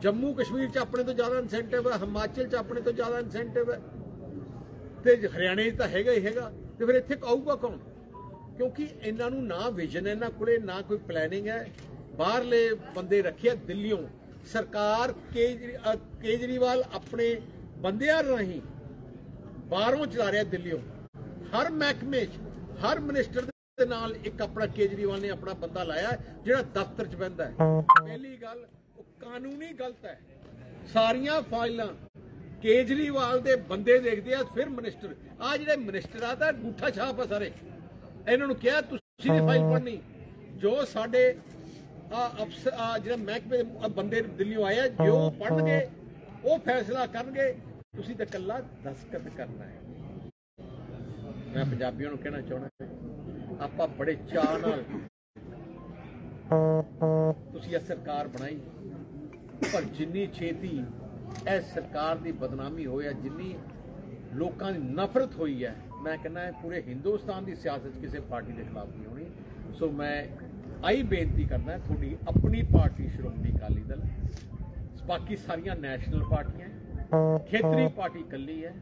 Speaker 2: ਜੰਮੂ ਕਸ਼ਮੀਰ 'ਚ ਆਪਣੇ ਤੋਂ ਜ਼ਿਆਦਾ ਇਨਸੈਂਟਿਵ ਹੈ, ਹਿਮਾਚਲ 'ਚ ਆਪਣੇ ਤੋਂ ਜ਼ਿਆਦਾ ਇਨਸੈਂਟਿਵ ਹੈ। ਤੇ ਹਰਿਆਣੇ 'ਚ ਤਾਂ ਹੈਗਾ ਹੀ ਹੈਗਾ। ਤੇ ਫਿਰ ਇੱਥੇ ਆਊਗਾ ਕੌਣ? ਕਿਉਂਕਿ ਇਹਨਾਂ ਨੂੰ ਨਾ ਵਿਜ਼ਨ ਇਹਨਾਂ ਕੋਲੇ ਨਾ ਕੋਈ ਪਲੈਨਿੰਗ ਹੈ। ਬਾਹਰਲੇ ਬੰਦੇ ਰੱਖਿਆ ਦਿੱਲੀੋਂ ਸਰਕਾਰ ਕੇਜਰੀਵਾਲ ਆਪਣੇ ਬੰਦਿਆਂ ਰਾਹੀਂ ਬਾਹਰੋਂ ਚਲਾ ਰਿਹਾ ਦਿੱਲੀੋਂ ਹਰ ਮਹਿਕਮੇ 'ਚ, ਹਰ ਮਿਨਿਸਟਰ ਦੇ ਨਾਲ ਇੱਕ ਆਪਣਾ ਕੇਜਰੀਵਾਲ ਨੇ ਆਪਣਾ ਬੰਦਾ ਲਾਇਆ ਜਿਹੜਾ ਦਫ਼ਤਰ 'ਚ ਬਹਿੰਦਾ ਹੈ। ਪਹਿਲੀ ਗੱਲ ਉਹ ਕਾਨੂੰਨੀ ਗਲਤ ਹੈ। ਸਾਰੀਆਂ ਫਾਈਲਾਂ ਕੇਜਰੀਵਾਲ ਦੇ ਬੰਦੇ ਦੇਖਦੇ ਆ ਫਿਰ ਮਿਨਿਸਟਰ। ਆ ਜਿਹੜੇ ਮਿਨਿਸਟਰ ਆ ਤਾਂ ਅੰਗੂਠਾ ਛਾਪ ਆ ਸਾਰੇ। ਇਹਨਾਂ ਨੂੰ ਕਿਹਾ ਤੁਸੀਂ ਨਹੀਂ ਫਾਈਲ ਪੜਨੀ ਜੋ ਸਾਡੇ ਆ ਅਫਸਰ ਆ ਜਿਹੜਾ ਮਹਿਕਮੇ ਦੇ ਬੰਦੇ ਦਿੱਲੀੋਂ ਆਏ ਆ ਜੋ ਪੜਨਗੇ ਉਹ ਫੈਸਲਾ ਕਰਨਗੇ। ਤੁਸੀਂ ਤਾਂ ਇਕੱਲਾ ਦਸਤਖਤ ਕਰਨਾ ਹੈ। ਮੈਂ ਪੰਜਾਬੀਆਂ ਨੂੰ ਕਹਿਣਾ ਚਾਹੁੰਦਾ ਆਪਾਂ ਬੜੇ ਚਾਅ ਨਾਲ ਤੁਸੀਂ ਇਹ ਸਰਕਾਰ ਬਣਾਈ। ਪਰ ਜਿੰਨੀ ਛੇਤੀ ਇਹ ਸਰਕਾਰ ਦੀ ਬਦਨਾਮੀ ਹੋਈ ਹੈ, ਜਿੰਨੀ ਲੋਕਾਂ ਦੀ ਨਫ਼ਰਤ ਹੋਈ ਹੈ, ਮੈਂ ਕਹਿੰਦਾ ਪੂਰੇ ਹਿੰਦੁਸਤਾਨ ਦੀ ਸਿਆਸਤ ਕਿਸੇ ਪਾਰਟੀ ਦੇ ਖਿਲਾਫ ਨਹੀਂ ਹੋਣੀ। ਸੋ ਮੈਂ ਆਈ ਬੇਨਤੀ ਕਰਨਾ ਤੁਹਾਡੀ ਆਪਣੀ ਪਾਰਟੀ ਸ਼੍ਰੋਮਣੀ ਅਕਾਲੀ ਦਲ, ਬਾਕੀ ਸਾਰੀਆਂ ਨੈਸ਼ਨਲ ਪਾਰਟੀਆਂ, ਖੇਤਰੀ ਪਾਰਟੀ ਇਕੱਲੀ ਹੈ।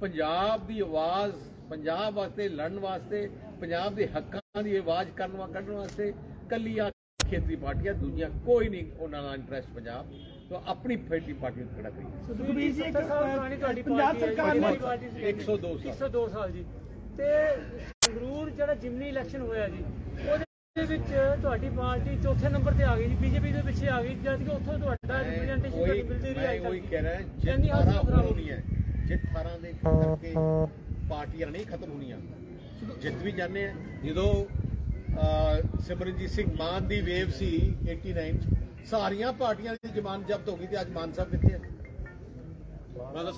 Speaker 2: ਪੰਜਾਬ ਦੀ ਆਵਾਜ਼ ਪੰਜਾਬ ਵਾਸਤੇ ਲੜਨ ਵਾਸਤੇ ਪੰਜਾਬ ਦੇ ਹੱਕਾਂ ਦੀ ਆਵਾਜ਼ ਕਰਨ ਵਾ ਕੱਢਣ ਵਾਸਤੇ ਕੱਲੀ ਆ ਖੇਤਰੀ ਪਾਰਟੀਆਂ ਦੂਜੀਆਂ ਕੋਈ ਨਹੀਂ ਉਹਨਾਂ ਦਾ ਇੰਟਰਸਟ ਪੰਜਾਬ। ਤੋਂ ਆਪਣੀ ਖੇਤਰੀ ਪਾਰਟੀ ਨੂੰ ਖੜਾ ਕਰੀਏ?
Speaker 3: ਸੁਖਬੀਰ ਜੀ ਇੱਕ
Speaker 4: ਪੁਰਾਣੀ ਤੁਹਾਡੀ
Speaker 3: ਪੰਜਾਬ
Speaker 4: ਪਾਰਟੀ ਹੈ,
Speaker 3: ਸਰਕਾਰ ਨੇ
Speaker 4: ਤੁਹਾਡੀ ਪਾਰਟੀ ਸੀ।
Speaker 2: 102 ਸਾਲ।
Speaker 4: 102 ਸਾਲ ਜੀ। ਤੇ ਸੰਗਰੂਰ ਜਿਹੜਾ ਜਿਮਨੀ ਇਲੈਕਸ਼ਨ ਹੋਇਆ ਜੀ ਉਹਦੇ ਵਿੱਚ ਤੁਹਾਡੀ ਪਾਰਟੀ ਚੌਥੇ ਨੰਬਰ ਤੇ ਆ ਗਈ ਜੀ ਬੀਜੇਪੀ ਦੇ ਪਿੱਛੇ ਆ ਗਈ ਜਦ ਕਿ ਉੱਥੋਂ ਤੁਹਾਡਾ ਰਿਪਰੈਜ਼ੈਂਟੇਸ਼ਨ ਮਿਲਦੀ ਰਹੀ
Speaker 2: ਮੈਂ
Speaker 4: ਅੱਜ
Speaker 2: ਉਹੀ ਕਹਿ ਰਿਹਾ ਹਾਰਾਂ
Speaker 4: ਹੋ
Speaker 2: ਹੋਣੀ ਹੈ ਜਿੱਤ ਹਾਰਾਂ ਦੇ ਕਰਕੇ ਪਾਰਟੀਆਂ ਨਹੀਂ ਖਤਮ ਹੋਣੀਆਂ। ਜਿੱਤ ਵੀ ਜਾਂਦੇ ਆ। ਜਦੋਂ ਸਿਮਰਨਜੀਤ ਸਿੰਘ ਮਾਨ ਦੀ ਵੇਵ ਸੀ 89 ਚ ਸਾਰੀਆਂ ਪਾਰਟੀਆਂ ਦੀ ਜ਼ਮਾਨ ਜ਼ਬਤ ਹੋ ਗਈ ਤੇ ਅੱਜ ਮਾਨ ਸਾਹਿਬ ਕਿੱਥੇ ਹੈ
Speaker 3: ਸੈਂਟਰ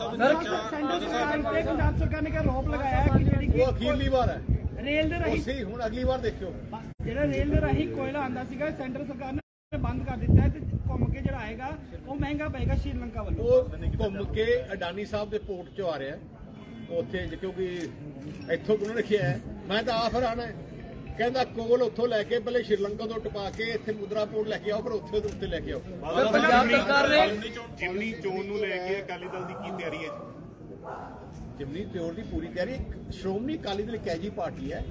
Speaker 3: ਸਰਕਾਰ ਤੇ ਪੰਜਾਬ ਸਰਕਾਰ ਨੇ ਕਿ ਆਰੋਪ ਲਗਾਇਆ ਕਿ ਜਿਹੜੀ ਕਿ
Speaker 2: ਉਹ ਅਖੀਰਲੀ ਵਾਰ ਹੈ।
Speaker 3: ਰੇਲ ਦੇ ਰਾਹੀਂ
Speaker 2: ਉਸੇ ਹੁਣ ਅਗਲੀ ਵਾਰ ਦੇਖਿਓ।
Speaker 3: ਜਿਹੜਾ ਰੇਲ ਦੇ ਰਾਹੀਂ ਕੋਇਲਾ ਆਂਦਾ ਸੀਗਾ ਸੈਂਟਰ ਸਰਕਾਰ ਨੇ ਬੰਦ ਕਰ ਦਿੱਤਾ ਹੈ ਤੇ ਘੁੰਮ ਕੇ ਜਿਹੜਾ ਆਏਗਾ ਉਹ ਮਹਿੰਗਾ ਪਏਗਾ ਸ਼੍ਰੀਲੰਕਾ ਵੱਲੋਂ।
Speaker 2: ਉਹ ਘੁੰਮ ਕੇ ਅਡਾਨੀ ਸਾਹਿਬ ਦੇ ਪੋਰਟ 'ਚੋਂ ਆ ਰਿਹਾ ਹੈ। ਉੱਥੇ ਜ- ਕਿਉਂਕਿ ਇੱਥੋਂ ਉਹਨਾਂ ਨੇ ਕਿਹਾ ਹੈ, ਮੈਂ ਤਾਂ ਆਫਰ ਆਣਾ ਹੈ। ਕਹਿੰਦਾ ਕੋਲ ਉੱਥੋਂ ਲੈ ਕੇ ਪਹਿਲੇ ਸ਼੍ਰੀਲੰਕਾ ਤੋਂ ਟਪਾ ਕੇ ਇੱਥੇ ਮੁਦਰਾ ਪੋਰਟ ਲੈ ਕੇ ਆਓ ਫਿਰ ਉੱਥੇ ਦੇ ਉੱਤੇ ਲੈ ਕੇ ਆਓ।
Speaker 5: ਪੰਜਾਬ ਸਰਕਾਰ ਨੇ ਜਿਮਨੀ ਚੋਣ ਨੂੰ ਲੈ ਕੇ ਅਕਾਲੀ ਦਲ ਦੀ ਕੀ ਤਿਆਰੀ ਹੈ? ਜੀ
Speaker 2: ਜਿਮਨੀ ਚੋਰ ਦੀ ਪੂਰੀ ਤਿਆਰੀ ਸ਼੍ਰੋਮਣੀ ਅਕਾਲੀ ਦਲ ਇੱਕ ਐਜੀ ਪਾਰਟੀ ਹੈ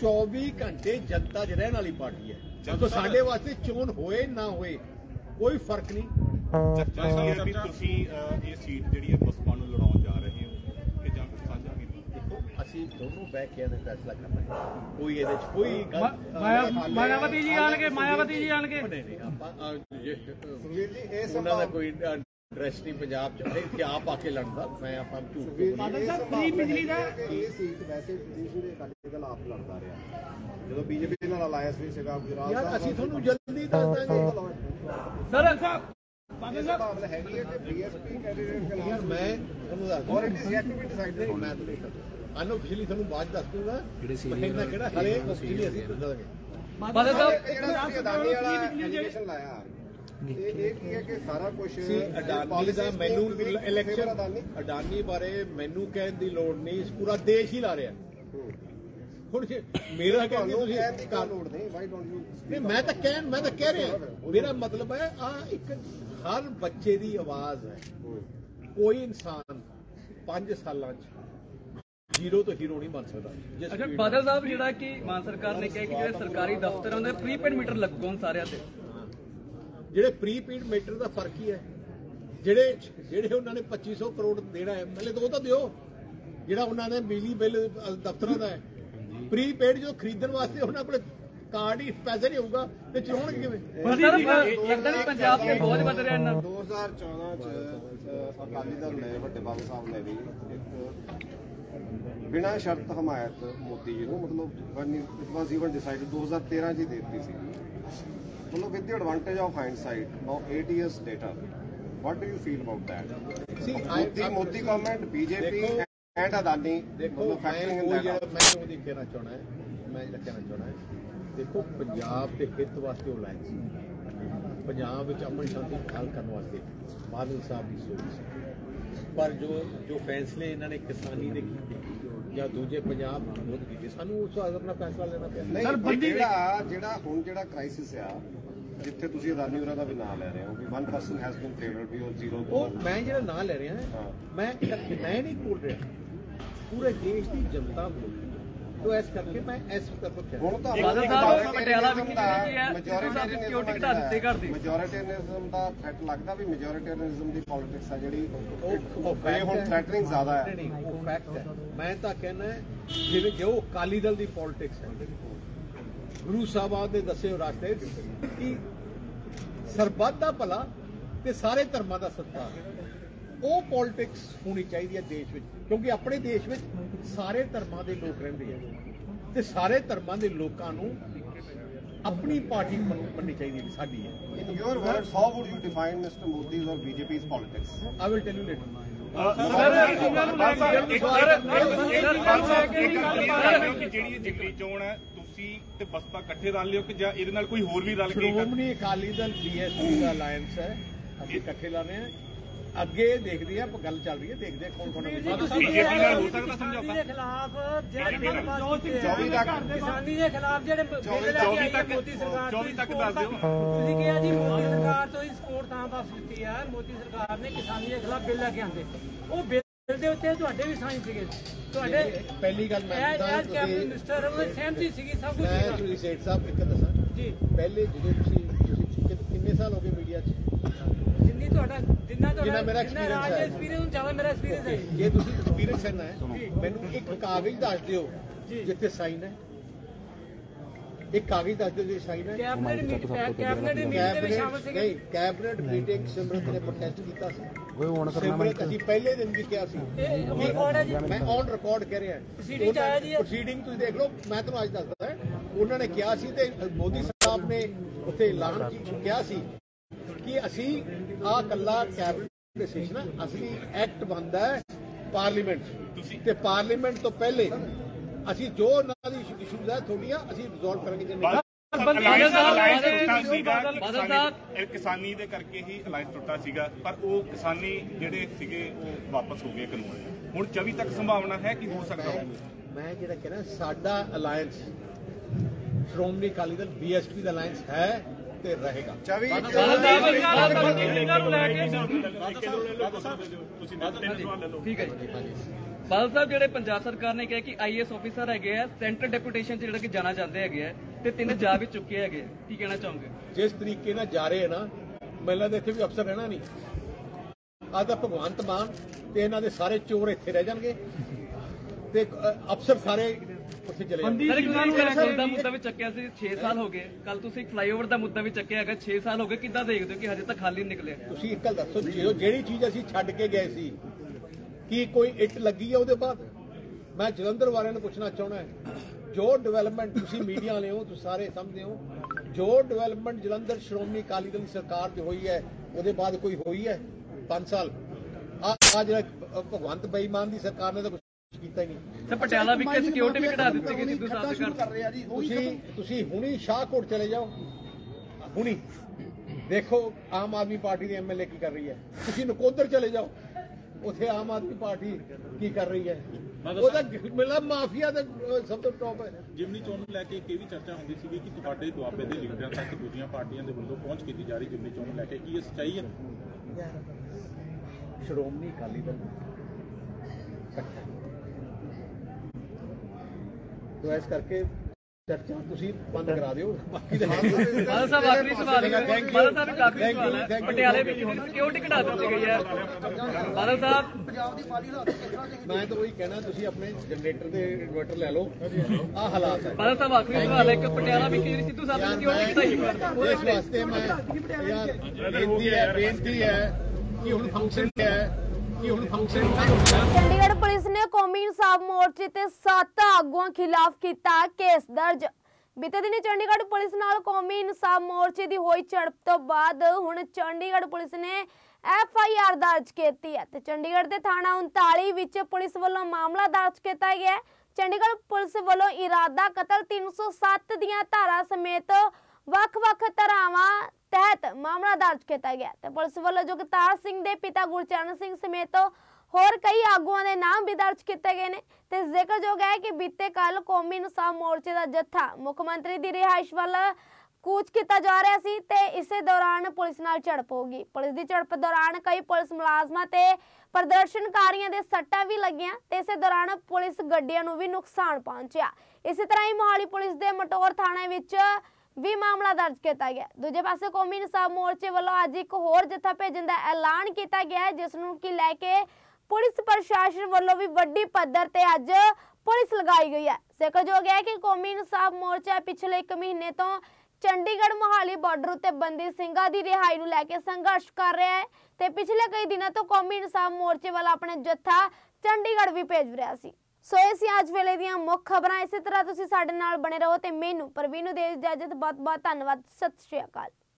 Speaker 2: 24 ਘੰਟੇ ਜਨਤਾ 'ਚ ਰਹਿਣ ਵਾਲੀ ਪਾਰਟੀ ਹੈ। ਤਾਂ ਸਾਡੇ ਵਾਸਤੇ ਚੋਣ ਹੋਏ ਨਾ ਹੋਏ ਕੋਈ ਫ਼ਰਕ ਨਹੀਂ।
Speaker 5: ਚਰਚਾ ਇਹ ਹੈ ਵੀ ਤੁਸੀਂ ਅਹ, ਇਹ ਸੀਟ ਜਿਹੜੀ ਹੈ ਬਸਪਾ ਨੂੰ ਲੜਾਉਣ ਜਾ ਰਹੇ ਹੋ ਕਿ ਜਾਂ ਫਿਰ ਸਾਂਝਾ ਕੀਤੀ
Speaker 2: ਦੇਖੋ ਅਸੀਂ ਦੋਨੋਂ ਬਹਿ ਕੇ ਇਹਦਾ ਫੈਸਲਾ ਕਰਨਾ ਹੈ। ਕੋਈ ਇਹਦੇ 'ਚ ਕੋਈ
Speaker 4: ਮਾਇਆ- ਮਾਇਆਵਤੀ ਜੀ ਆਣਗੇ ਮਾਇਆਵਤੀ ਜੀ ਆਣਗੇ
Speaker 2: ਅਹ, ਜੇ- ਅਹ, ਉਹਨਾਂ ਦਾ ਕੋਈ ਨਹੀਂ ਪੰਜਾਬ 'ਚ। ਇੱਥੇ ਆਪ ਆ ਕੇ ਲੜਦਾ। ਮੈਂ ਆਪਾਂ ਝੂਠ?
Speaker 3: ਬਾਦਲ ਸਾਹਿਬ ਫ੍ਰੀ ਬਿਜਲੀ ਦਾ
Speaker 6: ਇਹ ਸੀਟ ਵੈਸੇ ਦੂਸਰੇ ਅਕਾਲੀ ਦਲ ਆਪ ਲੜਦਾ ਰਿਹਾ। ਜਦੋਂ ਬੀਜੇਪੀ ਨਾਲ ਅਲਾਈਅੰਸ ਵੀ ਸੀਗਾ ਗੁਜਰਾਤ
Speaker 2: ਯਾਰ ਅਸੀਂ ਤੁਹਾਨੂੰ ਜਲਦੀ ਦੱਸ ਦਾਂਗੇ
Speaker 3: ਸਰ ਸਾਹਿਬ ਬਾਦਲ ਸਾਹਿਬ
Speaker 6: ਮਾਮਲਾ ਹੈਗੀ ਹੈ ਕਿ ਬੀਐਸਪੀ ਕੈਂਡੀਡੇਟ ਕੇ
Speaker 2: ਯਾਰ ਮੈਂ ਤੁਹਾਨੂੰ ਦੱਸ
Speaker 6: or it is yet to be decided
Speaker 2: ਮੈਂ ਅਨਆਫੀਸ਼ੀਅਲੀ ਤੁਹਾਨੂੰ ਬਾਅਦ ਦੱਸ ਦੂੰਗਾ ਪਹਿਲਾਂ ਕਿਹੜਾ ਹਰੇ ਆਫੀਸ਼ੀਅਲੀ ਅਸੀਂ ਦੱਸ ਦਾਂਗੇ
Speaker 3: ਬਾਦਲ ਸਾਹਿਬ
Speaker 6: ਇਹ ਜਿਹੜਾ ਅਦਾਨੀ ਵਾਲਾ ਐਲੀਗੇਸ਼ਨ ਲਾਇਆ? ਇਹ ਇਹ ਕੀ ਹੈ ਕਿ ਸਾਰਾ ਕੁਝ
Speaker 2: ਸੀ ਅਡਾਨੀ ਦਾ ਮੈਨੂੰ ਇਲੈਕਸ਼ਨ
Speaker 6: ਅਦਾਨੀ?
Speaker 2: ਅਡਾਨੀ ਬਾਰੇ ਮੈਨੂੰ ਕਹਿਣ ਦੀ ਲੋੜ ਨਹੀਂ ਪੂਰਾ ਦੇਸ਼ ਹੀ ਲਾ ਰਿਹਾ। ਹੁਣ ਜੇ ਮੇਰਾ ਕਹਿਣ ਦੀ
Speaker 6: ਤੁਹਾਨੂੰ
Speaker 2: ਤੁਸੀਂ
Speaker 6: ਲੋੜ ਨਹੀਂ? ਵਾਈ ਡੋਨਟ ਯੂ
Speaker 2: ਨਹੀਂ ਮੈਂ ਤਾਂ ਕਹਿ ਮੈਂ ਤਾਂ ਕਹਿ ਰਿਹਾ। ਮੇਰਾ ਮਤਲਬ ਹੈ ਆ ਇੱਕ ਹਰ ਬੱਚੇ ਦੀ ਆਵਾਜ਼ ਹੈ। ਕੋਈ ਇਨਸਾਨ 5 ਸਾਲਾਂ ਚ ਜ਼ੀਰੋ ਤੋਂ ਹੀਰੋ ਨਹੀਂ ਬਣ ਸਕਦਾ।
Speaker 7: ਅੱਛਾ ਬਾਦਲ ਸਾਹਿਬ ਜਿਹੜਾ ਕਿ ਮਾਨ ਸਰਕਾਰ ਨੇ ਕਿਹਾ ਕਿ ਜਿਹੜੇ ਸਰਕਾਰੀ ਦਫ਼ਤਰ ਹੁੰਦੇ ਪ੍ਰੀਪੇਡ ਮੀਟਰ ਲੱਗੂਗਾ ਸਾਰਿਆਂ ਤੇ।
Speaker 2: ਜਿਹੜੇ ਪ੍ਰੀਪੇਡ ਮੀਟਰ ਦਾ ਫ਼ਰਕ ਹੀ ਹੈ। ਜਿਹੜੇ ਜਿਹੜੇ ਉਹਨਾਂ ਨੇ 2500 ਕਰੋੜ ਦੇਣਾ ਹੈ ਪਹਿਲੇ ਤਾਂ ਉਹ ਤਾਂ ਦਿਓ। ਜਿਹੜਾ ਉਹਨਾਂ ਨੇ ਬਿਜਲੀ ਬਿੱਲ ਦਫ਼ਤਰਾਂ ਦਾ ਹੈ। ਪ੍ਰੀਪੇਡ ਜੋ ਖਰੀਦਣ ਵਾਸਤੇ ਉਹਨਾਂ ਕੋਲ ਕਾਰਡ ਹੀ ਪੈਸੇ ਨਹੀਂ ਹੋਊਗਾ ਤੇ ਚਲਾਉਣਗੇ ਕਿਵੇਂ?
Speaker 7: ਨਹੀਂ ਪੰਜਾਬ ਤੇ ਬੋਝ ਵੱਧ ਰਿਹਾ ਇਹਨਾਂ
Speaker 6: 2014 ਚ ਅਕਾਲੀ ਦਲ ਨੇ ਵੱਡੇ ਬਾਬਾ ਸਾਹਿਬ ਨੇ ਵੀ ਇੱਕ ਬਿਨਾਂ ਸ਼ਰਤ ਹਮਾਇਤ ਮੋਦੀ ਜੀ ਨੂੰ ਮਤਲਬ one it was even decided 2013 ਚ ਹੀ ਦੇ ਦਿੱਤੀ ਸੀ। ਮਤਲਬ with the advantage of hindsight of 8 years data what do you feel about that
Speaker 2: See, I-
Speaker 6: Modi Modi government BJP
Speaker 2: ਦੇਖੋ-
Speaker 6: ਐਂਡ ਅਦਾਨੀ
Speaker 2: ਦੇਖੋ
Speaker 6: ਮਤਲਬ
Speaker 2: ਮੈਂ
Speaker 6: factoring in
Speaker 2: ਉਹ
Speaker 6: that
Speaker 2: ਜਿਹੜਾ
Speaker 6: out.
Speaker 2: ਮੈਂ ਉਹਦੀ ਕਹਿਣਾ ਚਾਹਣਾ ਹੈ ਮੈਂ ਜਿਹੜਾ ਕਹਿਣਾ ਚਾਹਣਾ ਹੈ ਦੇਖੋ ਪੰਜਾਬ ਦੇ ਹਿੱਤ ਵਾਸਤੇ ਉਹ ਲਾਇਕ ਸੀ। ਪੰਜਾਬ ਵਿੱਚ ਅਮਨ ਸ਼ਾਂਤੀ ਬਹਾਲ ਕਰਨ ਵਾਸਤੇ ਬਾਦਲ ਸਾਹਿਬ ਦੀ ਸੋਚ ਸੀ। ਪਰ ਜੋ ਜੋ ਫੈਸਲੇ ਇਹਨਾਂ ਨੇ ਕਿਸਾਨੀ ਦੇ ਕੀਤੇ ਜਾਂ ਦੂਜੇ ਪੰਜਾਬ ਵਿਰੋਧ ਕੀਤੇ। ਸਾਨੂੰ ਉਸ ਵਾਰ ਆਪਣਾ ਫੈਸਲਾ ਲੈਣਾ ਪਿਆ।
Speaker 3: ਸਰ, ਬੰਦੀ-
Speaker 6: ਜਿਹੜਾ ਜਿਹੜਾ ਹੁਣ ਜਿਹੜਾ ਕ੍ਰਾਈਸਿਸ ਆ ਜਿੱਥੇ ਤੁਸੀਂ ਅਦਾਨੀ ਹੋਰਾਂ ਦਾ ਵੀ ਨਾਮ ਲੈ ਰਹੇ ਹੋ ਕਿ 1% ਹੈਜ਼ ਬੀਨ ਫੇਵਰਡ ਵੀ ਉਹ ਜ਼ੀਰੋ
Speaker 2: ਉਹ ਮੈਂ ਜਿਹੜਾ ਨਾਂ ਲੈ ਰਿਹਾ
Speaker 6: ਹਾਂ।
Speaker 2: ਮੈਂ ਮੈਂ ਨਹੀਂ ਬੋਲ ਰਿਹਾ। ਪੂਰੇ ਦੇਸ਼ ਦੀ ਜਨਤਾ ਬੋਲ ਰਹੀ ਹੈ ਤੋ ਇਸ ਕਰਕੇ ਮੈਂ
Speaker 6: ਹੁਣ ਤਾਂ
Speaker 7: ਬਾਦਲ ਸਾਹਿਬ, ਪਟਿਆਲਾ ਵਿਖੇ ਜਿਹੜੀ ਹੈ,
Speaker 6: ਮੈਜੋਰਿਟੀਅਨਿਜ਼ਮ
Speaker 7: security ਘਟਾ ਦਿੱਤੀ ਘਰ ਦੀ।
Speaker 6: ਮੈਜੋਰਿਟੀਅਨਿਜ਼ਮ ਦਾ ਥ੍ਰੈਟ ਲੱਗਦਾ ਵੀ ਮੈਜੋਰਿਟੀਅਨਿਜ਼ਮ ਦੀ ਪੋਲਿਟਿਕਸ ਆ ਜਿਹੜੀ
Speaker 2: ਉਹ
Speaker 6: ਇਹ
Speaker 2: fact
Speaker 6: ਹੁਣ
Speaker 2: ਹੈ।
Speaker 6: ਥ੍ਰੈਟਨਿੰਗ ਜ਼ਿਆਦਾ ਹੈ
Speaker 2: ਨਹੀਂ ਨਹੀਂ ਉਹ ਫੈਕਟ ਹੈ ਮੈਂ ਤਾਂ ਕਹਿੰਦਾ ਜਿਵੇਂ ਜੋ ਅਕਾਲੀ ਦਲ ਦੀ ਪੋਲਿਟਿਕਸ ਹੈ ਗੁਰੂ ਸਾਹਿਬਾਨ ਦੇ ਦੱਸੇ ਹੋਏ ਰਾਸਤੇ ਕਿ ਸਰਬੱਤ ਦਾ ਭਲਾ ਤੇ ਸਾਰੇ ਧਰਮਾਂ ਦਾ ਸਤਿਕਾਰ ਉਹ ਪੋਲਿਟਿਕਸ ਹੋਣੀ ਚਾਹੀਦੀ ਹੈ ਦੇਸ਼ ਵਿੱਚ ਕਿਉਂਕਿ ਆਪਣੇ ਦੇਸ਼ ਵਿੱਚ ਸਾਰੇ ਧਰਮਾਂ ਦੇ ਲੋਕ ਰਹਿੰਦੇ ਆ ਤੇ ਸਾਰੇ ਧਰਮਾਂ ਦੇ ਲੋਕਾਂ ਨੂੰ ਆਪਣੀ ਪਾਰਟੀ ਮੰਨ- ਮੰਨਣੀ ਚਾਹੀਦੀ ਹੈ ਸਾਡੀ ਹੈ
Speaker 6: your words, how would you define Mr. Modi's or BJP's politics?
Speaker 2: I will tell you later
Speaker 5: ਕਿ ਜਿਹੜੀ ਜਿਮਨੀ ਚੋਣ ਹੈ ਤੁਸੀਂ ਤੇ ਬਸਪਾ ਇਕੱਠੇ ਰਲ ਲਿਓ ਕਿ ਜਾਂ ਇਹਦੇ ਨਾਲ ਕੋਈ ਹੋਰ ਵੀ ਰਲ ਕੇ
Speaker 2: ਸ਼੍ਰੋਮਣੀ ਅਕਾਲੀ ਦਲ ਬੀਐਸਪੀ ਦਾ ਅਲਾਈਅੰਸ ਹੈ ਅਸੀਂ ਇਕੱਠੇ ਲਾਣੇ ਆ ਅੱਗੇ ਦੇਖਦੇ ਆ ਗੱਲ ਚੱਲ ਰਹੀ ਹੈ ਦੇਖਦੇ ਆ ਕੌਣ ਕੌਣ
Speaker 5: BJP ਨਾਲ ਹੋ ਸਕਦਾ ਸਮਝੌਤਾ?
Speaker 4: ਦੇ ਖਿਲਾਫ ਜਿਹੜੇ
Speaker 5: BJP ਨਾਲ।
Speaker 4: ਬਿੱਲ ਕੀਤੇ ਆ,
Speaker 6: 24 ਤੱਕ।
Speaker 4: ਕਿਸਾਨੀ ਦੇ ਖਿਲਾਫ ਜਿਹੜੇ ਬਿੱਲ ਲੈ ਕੇ
Speaker 5: 24
Speaker 4: ਆਈ ਹੈ
Speaker 5: ਤੱਕ-
Speaker 4: ਮੋਦੀ ਸਰਕਾਰ
Speaker 5: 24 ਤੱਕ
Speaker 4: support
Speaker 5: ਦੱਸ ਦਿਓ।
Speaker 4: ਤੁਸੀਂ ਕਿਹਾ ਜੀ ਮੋਦੀ ਸਰਕਾਰ ਤੋਂ ਹੀ ਸਪੋਰਟ ਤਾਂ ਵਾਪਸ ਕੀਤੀ ਹੈ ਮੋਦੀ ਸਰਕਾਰ ਨੇ ਕਿਸਾਨੀ ਦੇ ਖਿਲਾਫ ਬਿੱਲ ਲੈ ਕੇ ਆਂਦੇ ਉਹ ਬਿੱਲ ਦੇ ਉੱਤੇ ਤੁਹਾਡੇ ਵੀ ਸਾਈਨ ਸੀਗੇ। ਤੁਹਾਡੇ
Speaker 2: ਪਹਿਲੀ ਗੱਲ ਮੈਂ
Speaker 4: ਕੈਬਨਿਟ
Speaker 2: ਤੁਸੀਂ
Speaker 4: ਮਿਨਿਸਟਰ ਉਹ ਸਹਿਮਤੀ ਸੀਗੀ ਸਭ ਕੁਝ
Speaker 2: ਮੈਂ
Speaker 4: ਸੀਗਾ।
Speaker 2: ਤੁਸੀਂ ਸੇਠ ਸਾਹਿਬ ਇੱਕ ਦੱਸਾਂ।
Speaker 4: ਜੀ।
Speaker 2: ਪਹਿਲੇ ਜਦੋਂ ਤੁਸੀਂ ਤੁਸੀਂ ਕਿ- ਕਿੰਨੇ ਸਾਲ ਹੋ ਗਏ ਮੀਡੀਆ 'ਚ
Speaker 4: ਜਿੰਨੀ ਤੁਹਾਡਾ ਜਿੰਨਾ ਤੁਹਾਡਾ
Speaker 2: ਜਿੰਨਾ ਮੇਰਾ
Speaker 4: ਜਿੰਨਾ
Speaker 2: experience
Speaker 4: ਰਾਜ
Speaker 2: ਹੈ।
Speaker 4: ਐਕਸਪੀਰੀਅੰਸ ਨੂੰ ਜ਼ਿਆਦਾ ਮੇਰਾ ਐਕਸਪੀਰੀਅੰਸ ਹੈ। ਜੀ।
Speaker 2: ਜੇ ਤੁਸੀਂ ਐਕਸਪੀਰੀਅੰਸ ਕਰਨਾ ਹੈ ਮੈਨੂੰ ਇੱਕ ਕਾਗਜ਼ ਦੱਸ ਦਿਓ ਜਿੱਥੇ ਸਾਈਨ ਹੈ। ਇੱਕ ਕਾਗਜ਼ ਦੱਸ ਦਿਓ ਜਿੱਥੇ ਸਾਈਨ ਹੈ।
Speaker 4: ਕੈਬਨਿਟ ਮੀਟਿੰਗ ਕੈਬਨਿਟ ਮੀਟਿੰਗ ਦੇ ਵਿੱਚ ਸ਼ਾਮਲ
Speaker 2: ਕੈਬਨਿਟ
Speaker 4: ਸੀਗੇ?
Speaker 2: ਨਹੀਂ ਕੈਬਨਿਟ ਮੀਟਿੰਗ ਸਿਮਰਤ ਨੇ ਪ੍ਰੋਟੈਸਟ ਕੀਤਾ ਸੀ। ਕੋਈ ਹੁਣ ਕਰਨਾ ਅਸੀਂ ਪਹਿਲੇ ਦਿਨ ਵੀ ਕਿਹਾ ਸੀ।
Speaker 4: ਇਹ ਰਿਕਾਰਡ ਹੈ ਜੀ।
Speaker 2: ਮੈਂ ਔਨ ਰਿਕਾਰਡ ਕਹਿ ਰਿਹਾ।
Speaker 4: Proceeding 'ਚ ਆਇਆ ਜੀ। ਇਹ।
Speaker 2: ਪ੍ਰੋਸੀਡਿੰਗ ਤੁਸੀਂ ਦੇਖ ਲਓ ਮੈਂ ਤੁਹਾਨੂੰ ਅੱਜ ਦੱਸਦਾ। ਹਾਂ ਉਹਨਾਂ ਨੇ ਕਿਹਾ ਸੀ ਤੇ ਮੋਦੀ ਸਾਹਿਬ ਨੇ ਉੱਥੇ ਐਲਾਨ ਕੀ- ਕਿਹਾ ਸੀ। ਕਿ ਅਸੀਂ ਆਹ ਕੱਲਾ ਕੈਬਨਿਟ ਡਿਸੀਜਨ ਹੈ ਅਸਲੀ ਐਕਟ ਬਣਦਾ ਹੈ ਪਾਰਲੀਮੈਂਟ ਤੇ ਪਾਰਲੀਮੈਂਟ ਤੋਂ ਪਹਿਲੇ ਅਸੀਂ ਜੋ ਉਹਨਾਂ ਦੀ ਇਸ਼ੂਜ਼ ਹੈ ਤੁਹਾਡੀਆਂ ਅਸੀਂ ਰਿਜ਼ੋਲਵ ਕਰਾਂਗੇ ਜੇ ਨਹੀਂ
Speaker 5: ਅਲਾਈਅੰਸ ਅਲਾਈਅੰਸ
Speaker 7: ਬਾਦਲ
Speaker 5: ਟੁੱਟਾ
Speaker 7: ਸਾਹਿਬ,
Speaker 5: ਸੀਗਾ
Speaker 7: ਬਾਦਲ
Speaker 5: ਕਿਸਾਨੀ- ਦੇ ਕਰਕੇ ਹੀ ਅਲਾਈਅੰਸ ਟੁੱਟਾ ਸੀਗਾ ਪਰ ਉਹ ਕਿਸਾਨੀ ਜਿਹੜੇ ਸੀਗੇ ਉਹ ਵਾਪਸ ਹੋ ਗਏ ਕਾਨੂੰਨ ਹੁਣ 24 ਤੱਕ ਸੰਭਾਵਨਾ ਹੈ ਕਿ ਹੋ ਸਕਦਾ
Speaker 2: ਮੈਂ
Speaker 5: ਹੈ
Speaker 2: ਮੈਂ ਜਿਹੜਾ ਕਹਿੰਦਾ ਸਾਡਾ ਅਲਾਈਅੰਸ ਸ਼੍ਰੋਮਣੀ ਅਕਾਲੀ ਦਲ ਬੀਐਸਪੀ ਦਾ ਅਲਾਈਅੰਸ ਹੈ। ਤੇ ਰਹੇਗਾ।
Speaker 6: 24
Speaker 7: ਬਾਦਲ ਸਾਹਿਬ ਗੱਲ ਤਾਂ ਇਹਨਾਂ ਨੂੰ ਲੈ ਕੇ ਠੀਕ ਹੈ ਜੀ ਬਾਦਲ ਸਾਹਿਬ ਜਿਹੜੇ ਪੰਜਾਬ ਸਰਕਾਰ ਨੇ ਕਿਹਾ ਕਿ ਆਈਐਸ ਆਫੀਸਰ ਹੈਗੇ ਆ ਸੈਂਟਰ ਡੈਪੂਟੇਸ਼ਨ ਚ ਜਿਹੜਾ ਕਿ ਜਾਣਾ ਚਾਹੁੰਦੇ ਹੈਗੇ ਆ ਤੇ ਤਿੰਨ ਜਾ ਵੀ ਚੁੱਕੇ ਹੈਗੇ। ਕੀ ਕਹਿਣਾ ਚਾਹੋਗੇ?
Speaker 2: ਜਿਸ ਤਰੀਕੇ ਨਾਲ ਜਾ ਰਹੇ ਆ ਨਾ ਮੈਨੂੰ ਲੱਗਦਾ ਇੱਥੇ ਵੀ ਅਫਸਰ ਰਹਿਣਾ ਨਹੀਂ। ਆਹ ਤਾਂ ਭਗਵੰਤ ਮਾਨ ਤੇ ਇਹਨਾਂ ਦੇ ਸਾਰੇ ਚੋਰ ਇੱਥੇ ਰਹਿ ਜਾਣਗੇ। ਤੇ ਅਫਸਰ ਸਾਰੇ ਉੱਥੇ ਚਲੇ ਜਾਣਗੇ
Speaker 7: ਸਰ ਇੱਕ ਤੁਸੀਂ ਦਾ ਮੁੱਦਾ ਵੀ ਚੱਕਿਆ ਸੀ 6 ਸਾਲ ਹੋ ਗਏ। ਕੱਲ ਤੁਸੀਂ ਇੱਕ ਫਲਾਈਓਵਰ ਦਾ ਮੁੱਦਾ ਵੀ ਚੱਕਿਆ ਹੈਗਾ 6 ਸਾਲ ਹੋ ਗਏ ਕਿੱਦਾਂ ਦੇਖਦੇ ਹੋ ਕਿ ਹਜੇ ਤੱਕ ਖਾਲੀ ਨਹੀਂ ਨਿਕਲਿਆ?
Speaker 2: ਤੁਸੀਂ ਇੱਕ ਗੱਲ ਦੱਸੋ ਜੇ ਜਿਹੜੀ ਚੀਜ਼ ਅਸੀਂ ਛੱਡ ਕੇ ਗਏ ਸੀ ਕੀ ਕੋਈ ਇੱਟ ਲੱਗੀ ਹੈ ਉਹਦੇ ਬਾਅਦ? ਮੈਂ ਜਲੰਧਰ ਵਾਲਿਆਂ ਨੂੰ ਪੁੱਛਣਾ ਚਾਹਣਾ ਜੋ ਡਿਵੈਲਪਮੈਂਟ ਤੁਸੀਂ ਮੀਡੀਆ ਵਾਲੇ ਹੋ ਤੁਸੀਂ ਸਾਰੇ ਸਮਝਦੇ ਹੋ ਜੋ ਡਿਵੈਲਪਮੈਂਟ ਜਲੰਧਰ ਸ਼੍ਰੋਮਣੀ ਅਕਾਲੀ ਦਲ ਦੀ ਸਰਕਾਰ ਤੇ ਹੋਈ ਹੈ ਉਹਦੇ ਬਾਅਦ ਕੋਈ ਹੋਈ ਹੈ? 5 ਸਾਲ। ਆ ਜਿਹੜਾ ਭਗਵੰਤ ਬੇਈਮਾਨ ਦੀ ਸਰਕਾਰ ਨੇ ਤਾਂ ਕੀਤਾ ਹੀ ਨਹੀਂ।
Speaker 7: ਸਰ ਪਟਿਆਲਾ ਵਿਖੇ ਸਿਕਿਉਰਿਟੀ ਵੀ ਘਟਾ ਦਿੱਤੀ ਗਈ ਸਿੱਧੂ ਸਾਹਿਬ ਦੇ ਘਰ
Speaker 2: ਤੁਸੀਂ ਤੁਸੀਂ ਹੁਣੀ ਸ਼ਾਹਕੋਟ ਚਲੇ ਜਾਓ। ਹੁਣੀ। ਦੇਖੋ ਆਮ ਆਦਮੀ ਪਾਰਟੀ ਦੀ ਐਮਐਲਏ ਕੀ ਕਰ ਰਹੀ ਹੈ। ਤੁਸੀਂ ਨਕੋਦਰ ਚਲੇ ਜਾਓ। ਉੱਥੇ ਆਮ ਆਦਮੀ ਪਾਰਟੀ ਕੀ ਕਰ ਰਹੀ ਹੈ? ਉਹਦਾ ਮਿਲਾ ਮਾਫੀਆ ਦਾ ਅਹ, ਸਭ ਤੋਂ ਟੌਪ ਹੈ।
Speaker 8: ਜਿਮਨੀ ਚੋਣ ਨੂੰ ਲੈ ਕੇ ਇੱਕ ਇਹ ਵੀ ਚਰਚਾ ਹੁੰਦੀ ਸੀਗੀ ਕਿ ਤੁਹਾਡੇ ਦੁਆਬੇ ਦੇ ਲੀਡਰਾਂ ਤੱਕ ਦੂਜੀਆਂ ਪਾਰਟੀਆਂ ਦੇ ਵੱਲੋਂ ਪਹੁੰਚ ਕੀਤੀ ਜਾ ਰਹੀ ਜਿਮਨੀ ਚੋਣ ਨੂੰ ਲੈ ਕੇ ਕੀ ਇਹ ਸੱਚਾਈ ਹੈ?
Speaker 2: ਸ਼੍ਰੋਮਣੀ ਅਕਾਲੀ ਦਲ ਇਕੱਠਾ ਤੋ ਇਸ ਕਰਕੇ ਚਰਚਾ ਤੁਸੀਂ ਬੰਦ ਕਰਾ ਦਿਓ। ਬਾਕੀ ਦੇ
Speaker 7: ਬਾਦਲ ਸਾਹਿਬ ਆਖਰੀ ਸਵਾਲ ਹੈ. ਬਾਦਲ ਸਾਹਿਬ
Speaker 2: you,
Speaker 7: ਸਵਾਲ ਹੈ. ਪਟਿਆਲੇ ਵਿੱਚ ਹੁਣ ਸਿਕਿਉਰਿਟੀ ਘਟਾ ਦਿੱਤੀ ਗਈ ਹੈ। ਬਾਦਲ ਸਾਹਿਬ।
Speaker 2: ਮੈਂ ਤਾਂ ਉਹੀ ਕਹਿਣਾ ਤੁਸੀਂ ਆਪਣੇ ਜਨਰੇਟਰ ਦੇ ਇਨਵਰਟਰ ਲੈ ਲਓ। ਆਹ ਹਾਲਾਤ ਹੈ।
Speaker 7: ਬਾਦਲ ਸਾਹਿਬ ਆਖਰੀ ਸਵਾਲ ਹੈ ਇੱਕ ਪਟਿਆਲਾ ਵਿਖੇ ਜਿਹੜੀ ਸਿੱਧੂ ਸਾਹਿਬ ਨੇ ਸਿਕਿਉਰਿਟੀ ਘਟਾਈ ਹੈ।
Speaker 2: ਇਸ ਵਾਸਤੇ ਮੈਂ ਯਾਰ ਬੇਨਤੀ ਹੈ ਬੇਨਤੀ ਹੈ ਕਿ ਹੁਣ ਫੰਕਸ਼ਨ ਹੈ। ਕਿ ਹੁਣ ਫੰਕਸ਼ਨ
Speaker 1: ਚੰਡੀਗੜ੍ਹ ਪੁਲਿਸ ਨੇ ਕੌਮੀ ਇਨਸਾਫ ਮੋਰਚੇ ਤੇ ਸੱਤ ਆਗੂਆਂ ਖਿਲਾਫ ਕੀਤਾ ਕੇਸ ਦਰਜ। ਬੀਤੇ ਦਿਨੀ ਚੰਡੀਗੜ੍ਹ ਪੁਲਿਸ ਨਾਲ ਕੌਮੀ ਇਨਸਾਫ ਮੋਰਚੇ ਦੀ ਹੋਈ ਝੜਪ ਤੋਂ ਬਾਅਦ ਹੁਣ ਚੰਡੀਗੜ੍ਹ ਪੁਲਿਸ ਨੇ ਐਫ ਆਈ ਆਰ ਦਰਜ ਕੀਤੀ ਹੈ ਤੇ ਚੰਡੀਗੜ੍ਹ ਦੇ ਥਾਣਾ 39 ਵਿੱਚ ਪੁਲਿਸ ਵੱਲੋਂ ਮਾਮਲਾ ਦਰਜ ਕੀਤਾ ਗਿਆ ਹੈ। ਚੰਡੀਗੜ੍ਹ ਪੁਲਿਸ ਵੱਲੋਂ ਇਰਾਦਾ ਕਤਲ 307 ਦੀਆਂ ਧਾਰਾ ਸਮੇਤ ਵੱਖ-ਵੱਖ ਧਾਰਾਵਾਂ ਤਹਿਤ ਮਾਮਲਾ ਦਰਜ ਕੀਤਾ ਗਿਆ ਤੇ ਪੁਲਿਸ ਵੱਲੋਂ ਜਗਤਾਰ ਸਿੰਘ ਦੇ ਪਿਤਾ ਗੁਰਚਰਨ ਸਿੰਘ ਸਮੇਤ ਹੋਰ ਕਈ ਆਗੂਆਂ ਦੇ ਨਾਮ ਵੀ ਦਰਜ ਕੀਤੇ ਗਏ ਨੇ ਤੇ ਜ਼ਿਕਰਯੋਗ ਹੈ ਕਿ ਬੀਤੇ ਕੱਲ ਕੌਮੀ ਇਨਸਾਫ ਮੋਰਚੇ ਦਾ ਜੱਥਾ ਮੁੱਖ ਮੰਤਰੀ ਦੀ ਰਿਹਾਇਸ਼ ਵੱਲ ਕੂਚ ਕੀਤਾ ਜਾ ਰਿਹਾ ਸੀ ਤੇ ਇਸੇ ਦੌਰਾਨ ਪੁਲਿਸ ਨਾਲ ਝੜਪ ਹੋ ਗਈ ਪੁਲਿਸ ਦੀ ਝੜਪ ਦੌਰਾਨ ਕਈ ਪੁਲਿਸ ਮੁਲਾਜ਼ਮਾਂ ਤੇ ਪ੍ਰਦਰਸ਼ਨਕਾਰੀਆਂ ਦੇ ਸੱਟਾਂ ਵੀ ਲੱਗੀਆਂ ਤੇ ਇਸੇ ਦੌਰਾਨ ਪੁਲਿਸ ਗੱਡੀਆਂ ਨੂੰ ਵੀ ਨੁਕਸਾਨ ਪਹੁੰਚਿਆ ਇਸੇ ਤਰ੍ਹਾਂ ਹੀ ਮੋਹਾਲੀ ਪੁਲਿਸ ਦੇ ਮਟੌਰ ਥਾਣੇ ਵਿੱਚ ਵੀ ਮਾਮਲਾ ਦਰਜ ਕੀਤਾ ਗਿਆ। ਦੂਜੇ ਪਾਸੇ ਕੌਮੀ ਇਨਸਾਫ ਮੋਰਚੇ ਵੱਲੋਂ ਅੱਜ ਇੱਕ ਹੋਰ ਜਥਾ ਭੇਜਣ ਦਾ ਐਲਾਨ ਕੀਤਾ ਗਿਆ ਹੈ, ਜਿਸ ਨੂੰ ਕਿ ਲੈ ਕੇ ਪੁਲਿਸ ਪ੍ਰਸ਼ਾਸਨ ਵੱਲੋਂ ਵੀ ਵੱਡੀ ਪੱਧਰ ਤੇ ਅੱਜ ਪੁਲਿਸ ਲਗਾਈ ਗਈ ਹੈ। ਜ਼ਿਕਰਯੋਗ ਹੈ ਕਿ ਕੌਮੀ ਇਨਸਾਫ ਮੋਰਚਾ ਪਿਛਲੇ 1 ਮਹੀਨੇ ਤੋਂ ਚੰਡੀਗੜ੍ਹ ਮੋਹਾਲੀ ਬਾਰਡਰ ਉੱਤੇ ਬੰਦੀ ਸਿੰਘਾਂ ਦੀ ਰਿਹਾਈ ਨੂੰ ਲੈ ਕੇ ਸੰਘਰਸ਼ ਕਰ ਰਿਹਾ ਹੈ ਤੇ ਪਿਛਲੇ ਕਈ ਦਿਨਾਂ ਤੋਂ ਕੌਮੀ ਇਨਸਾਫ ਮੋਰਚੇ ਵੱਲ ਆਪਣਾ ਜਥਾ ਚੰਡੀਗੜ੍ਹ ਵੀ ਭੇਜ ਰਿਹਾ ਸੀ। ਸੋ ਇਹ ਸੀ ਅੱਜ ਵੇਲੇ ਦੀਆਂ ਮੁੱਖ ਖਬਰਾਂ। ਇਸੇ ਤਰ੍ਹਾਂ ਤੁਸੀਂ ਸਾਡੇ ਨਾਲ ਬਣੇ ਰਹੋ ਤੇ ਮੈਨੂੰ ਪ੍ਰਵੀਨ ਨੂੰ ਦੇ ਇਜਾਜ਼ਤ। ਬਹੁਤ ਬਹੁਤ ਧੰਨਵਾਦ। ਸਤਿ ਸ਼੍ਰੀ ਅਕਾਲ।